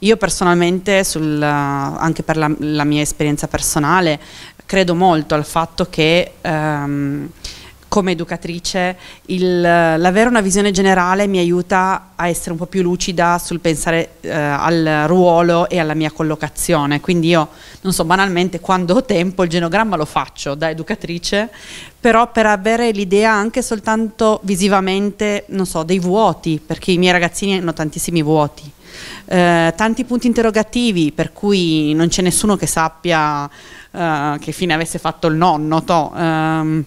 io personalmente, sul, anche per la, la, mia esperienza personale, credo molto al fatto che ehm, come educatrice l'avere una visione generale mi aiuta a essere un po' più lucida sul pensare eh, al ruolo e alla mia collocazione. Quindi io, non so, banalmente quando ho tempo il genogramma lo faccio da educatrice, però per avere l'idea anche soltanto visivamente, non so, dei vuoti, perché i miei ragazzini hanno tantissimi vuoti. Eh, tanti punti interrogativi per cui non c'è nessuno che sappia eh, che fine avesse fatto il nonno. To, ehm,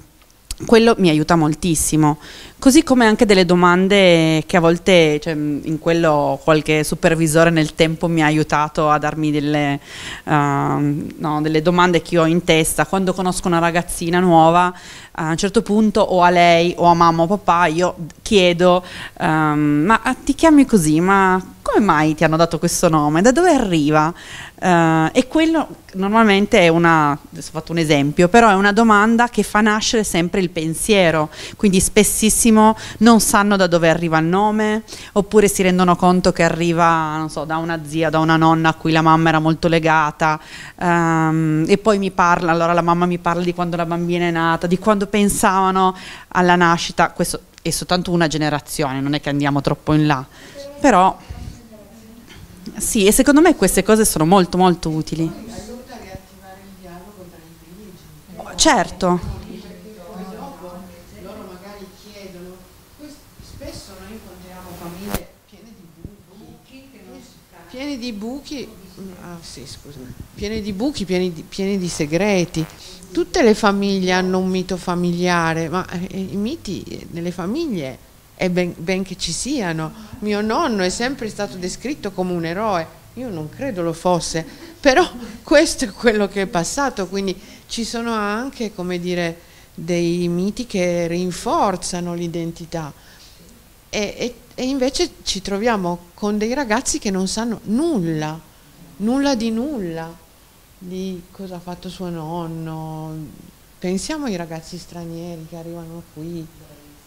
quello mi aiuta moltissimo. Così come anche delle domande che a volte, cioè, in quello qualche supervisore nel tempo mi ha aiutato a darmi delle, uh, no, delle domande che ho in testa. Quando conosco una ragazzina nuova, a un certo punto o a lei o a mamma o papà io chiedo, um, ma ti chiami così, ma come mai ti hanno dato questo nome? Da dove arriva? Uh, e quello normalmente è una, adesso ho fatto un esempio, però è una domanda che fa nascere sempre il pensiero, quindi spessissimo non sanno da dove arriva il nome, oppure si rendono conto che arriva, non so, da una zia, da una nonna a cui la mamma era molto legata, um, e poi mi parla, allora la mamma mi parla di quando la bambina è nata, di quando pensavano alla nascita, questo è soltanto una generazione, non è che andiamo troppo in là, però sì, e secondo me queste cose sono molto molto utili. Aiuta a riattivare il dialogo tra i figli. Certo. Loro magari chiedono, spesso noi incontriamo famiglie piene di buchi, piene di buchi, ah, sì, piene di buchi, pieni di, pieni di segreti. Tutte le famiglie hanno un mito familiare, ma eh, i miti nelle famiglie e ben, ben, che ci siano. Mio nonno è sempre stato descritto come un eroe, io non credo lo fosse, però (laughs) questo è quello che è passato, quindi ci sono anche, come dire, dei miti che rinforzano l'identità. E, e, e invece ci troviamo con dei ragazzi che non sanno nulla, nulla di nulla, di cosa ha fatto suo nonno. Pensiamo ai ragazzi stranieri che arrivano qui,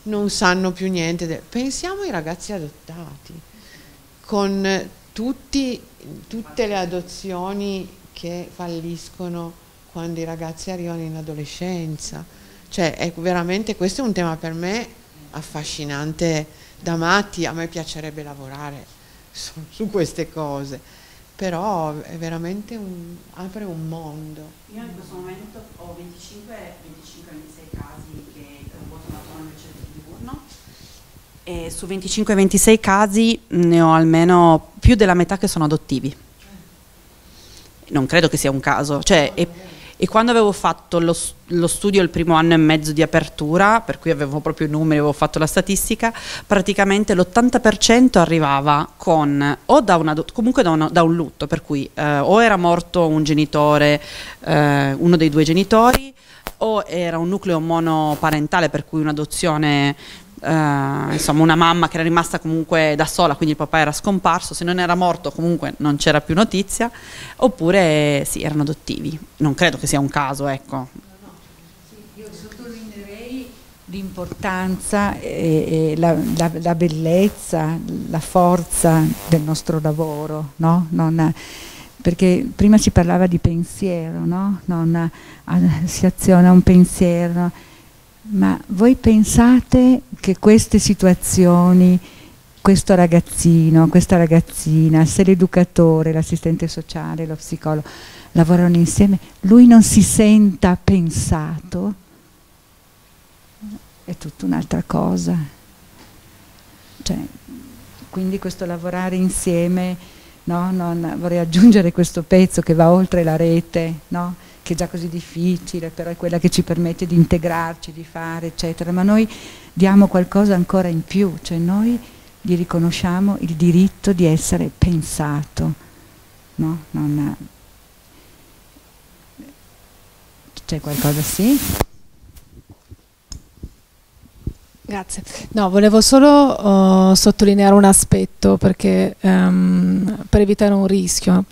non sanno più niente. Pensiamo ai ragazzi adottati, con tutti, tutte le adozioni che falliscono quando i ragazzi arrivano in adolescenza. Cioè, è veramente, questo è un tema per me affascinante da matti, a me piacerebbe lavorare (laughs) su, su queste cose, però è veramente un, apre un mondo. Io in questo momento ho 25, 25 26 casi che ruotano attorno al centro di Livorno e su 25-26 casi ne ho almeno più della metà che sono adottivi. Non credo che sia un caso, cioè, e, e quando avevo fatto lo, lo, studio il primo anno e mezzo di apertura, per cui avevo proprio i numeri, avevo fatto la statistica, praticamente l'80% arrivava con o da una, comunque da, una, da, un lutto, per cui eh, o era morto un genitore, eh, uno dei due genitori, o era un nucleo monoparentale, per cui un'adozione Uh, insomma una mamma che era rimasta comunque da sola, quindi il papà era scomparso, se non era morto comunque non c'era più notizia, oppure sì, erano adottivi. Non credo che sia un caso, ecco. io sottolineerei l'importanza e, e la, la, la, bellezza, la forza del nostro lavoro, no? non, perché prima si parlava di pensiero, no? non, si aziona un pensiero ma voi pensate che queste situazioni, questo ragazzino, questa ragazzina, se l'educatore, l'assistente sociale, lo psicologo lavorano insieme, lui non si senta pensato? È tutta un'altra cosa. Cioè, quindi questo lavorare insieme, no? non, vorrei aggiungere questo pezzo che va oltre la rete, no? Che è già così difficile, però è quella che ci permette di integrarci, di fare, eccetera, ma noi diamo qualcosa ancora in più, cioè noi gli riconosciamo il diritto di essere pensato, no? Non, c'è qualcosa sì? Grazie. No, volevo solo uh, sottolineare un aspetto perché, um, per evitare un rischio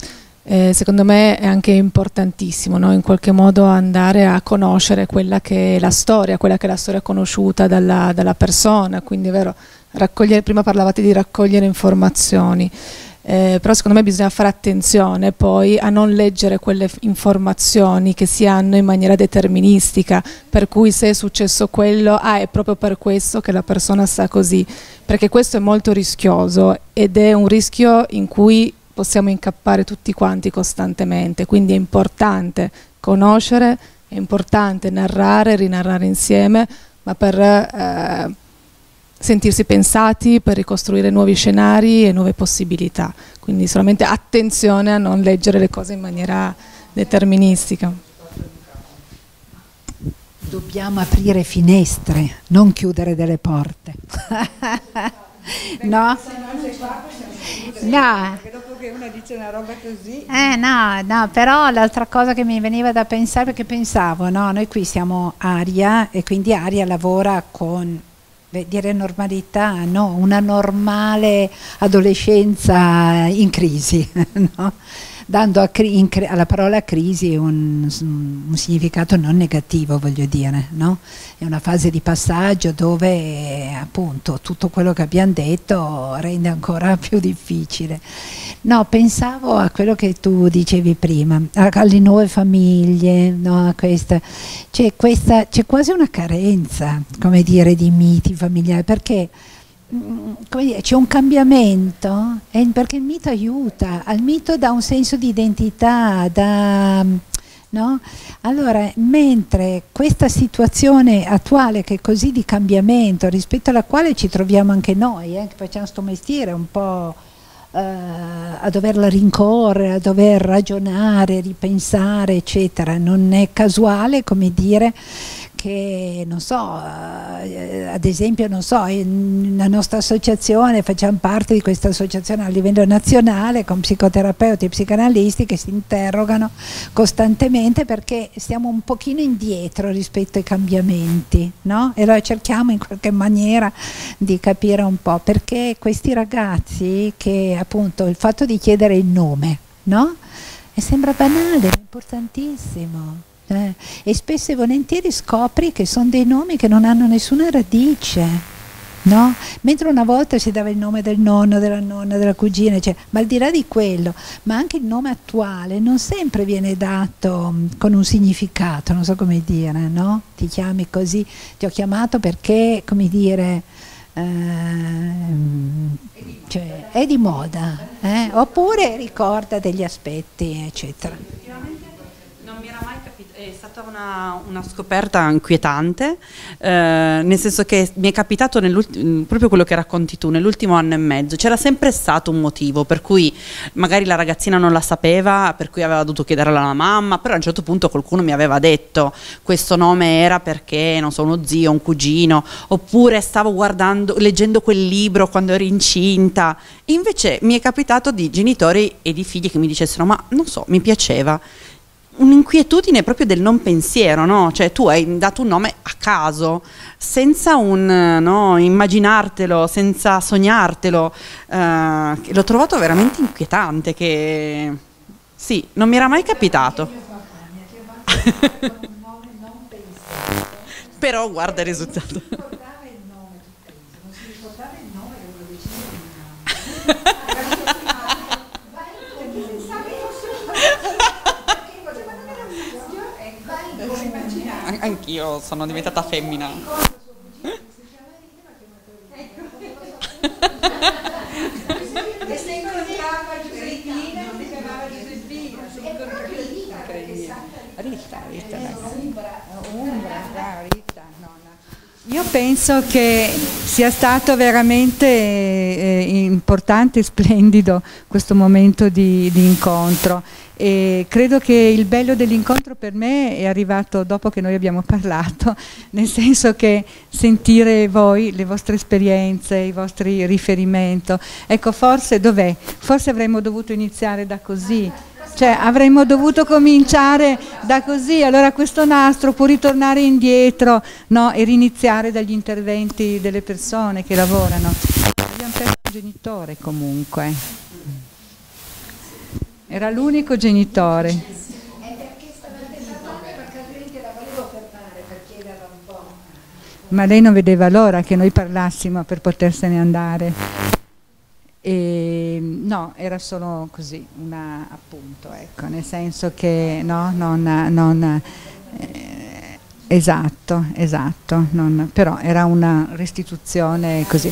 eh, secondo me è anche importantissimo no? in qualche modo andare a conoscere quella che è la storia, quella che è la storia conosciuta dalla, dalla persona, quindi è vero, prima parlavate di raccogliere informazioni, eh, però secondo me bisogna fare attenzione poi a non leggere quelle informazioni che si hanno in maniera deterministica, per cui se è successo quello, ah è proprio per questo che la persona sta così, perché questo è molto rischioso ed è un rischio in cui possiamo incappare tutti quanti costantemente, quindi è importante conoscere, è importante narrare, rinarrare insieme, ma per eh, sentirsi pensati, per ricostruire nuovi scenari e nuove possibilità. Quindi solamente attenzione a non leggere le cose in maniera deterministica. Dobbiamo aprire finestre, non chiudere delle porte. (laughs) no? No. Perché dopo che una dice una roba così... Eh no, no, però l'altra cosa che mi veniva da pensare, perché pensavo, no, noi qui siamo Aria e quindi Aria lavora con beh, dire normalità, no, una normale adolescenza in crisi, (laughs) no? Dando alla parola crisi un, un, significato non negativo, voglio dire, no? È una fase di passaggio dove appunto tutto quello che abbiamo detto rende ancora (laughs) più difficile. No, pensavo a quello che tu dicevi prima, alle nuove famiglie, no? c'è quasi una carenza, come dire, di miti familiari, perché c'è un cambiamento eh, perché il mito aiuta, al mito dà un senso di identità, da, no? Allora, mentre questa situazione attuale che è così di cambiamento, rispetto alla quale ci troviamo anche noi, eh, che facciamo questo mestiere un po' eh, a doverla rincorrere, a dover ragionare, ripensare, eccetera, non è casuale, come dire, che non so, eh, ad esempio non so, nella nostra associazione facciamo parte di questa associazione a livello nazionale con psicoterapeuti e psicanalisti che si interrogano costantemente perché stiamo un pochino indietro rispetto ai cambiamenti, no? E allora cerchiamo in qualche maniera di capire un po' perché questi ragazzi che appunto il fatto di chiedere il nome, no? E sembra banale, è importantissimo eh, e spesso e volentieri scopri che sono dei nomi che non hanno nessuna radice. No? Mentre una volta si dava il nome del nonno, della nonna, della cugina, cioè, ma al di là di quello, ma anche il nome attuale non sempre viene dato con un significato, non so come dire, no? Ti chiami così, ti ho chiamato perché, come dire, ehm, cioè, è di moda, eh? oppure ricorda degli aspetti, eccetera. Non mi era mai è stata una, una scoperta inquietante, eh, nel senso che mi è capitato proprio quello che racconti tu, nell'ultimo anno e mezzo, c'era sempre stato un motivo per cui magari la ragazzina non la sapeva, per cui aveva dovuto chiedere alla mamma, però a un certo punto qualcuno mi aveva detto questo nome era perché, non so, uno zio, un cugino, oppure stavo guardando, leggendo quel libro quando ero incinta. Invece mi è capitato di genitori e di figli che mi dicessero ma non so, mi piaceva un'inquietudine proprio del non pensiero, no? Cioè tu hai dato un nome a caso, senza un, no, immaginartelo, senza sognartelo. Uh, l'ho trovato veramente inquietante che... Sì, non mi era mai capitato. (laughs) Però guarda il risultato. (laughs) Anch'io sono diventata femmina. E se incontrava Giuseppina, si chiamava Giuseppina, si incontrava Rita, Rita, Umbra, Umbra, (laughs) Rita, Io penso che sia stato veramente eh, importante e splendido questo momento di, di incontro e credo che il bello dell'incontro per me è arrivato dopo che noi abbiamo parlato, (laughs) nel senso che sentire voi, le vostre esperienze, i vostri riferimenti, ecco forse dov'è? Forse avremmo dovuto iniziare da così, cioè avremmo dovuto cominciare da così, allora questo nastro può ritornare indietro no? e riniziare dagli interventi delle persone che lavorano. Abbiamo perso un genitore comunque. Era l'unico genitore. Ma lei non vedeva l'ora che noi parlassimo per potersene andare. E, no, era solo così, una appunto, ecco, nel senso che no, non, non eh, esatto, esatto, non, però era una restituzione così.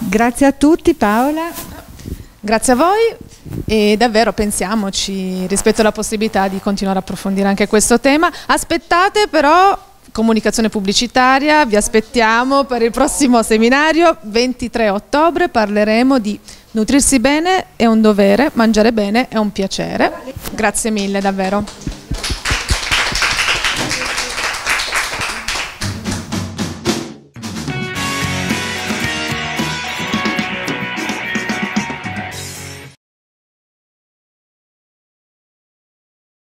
Grazie a tutti Paola. Grazie a voi e davvero pensiamoci rispetto alla possibilità di continuare a approfondire anche questo tema. Aspettate però comunicazione pubblicitaria, vi aspettiamo per il prossimo seminario 23 ottobre, parleremo di nutrirsi bene è un dovere, mangiare bene è un piacere. Grazie mille davvero.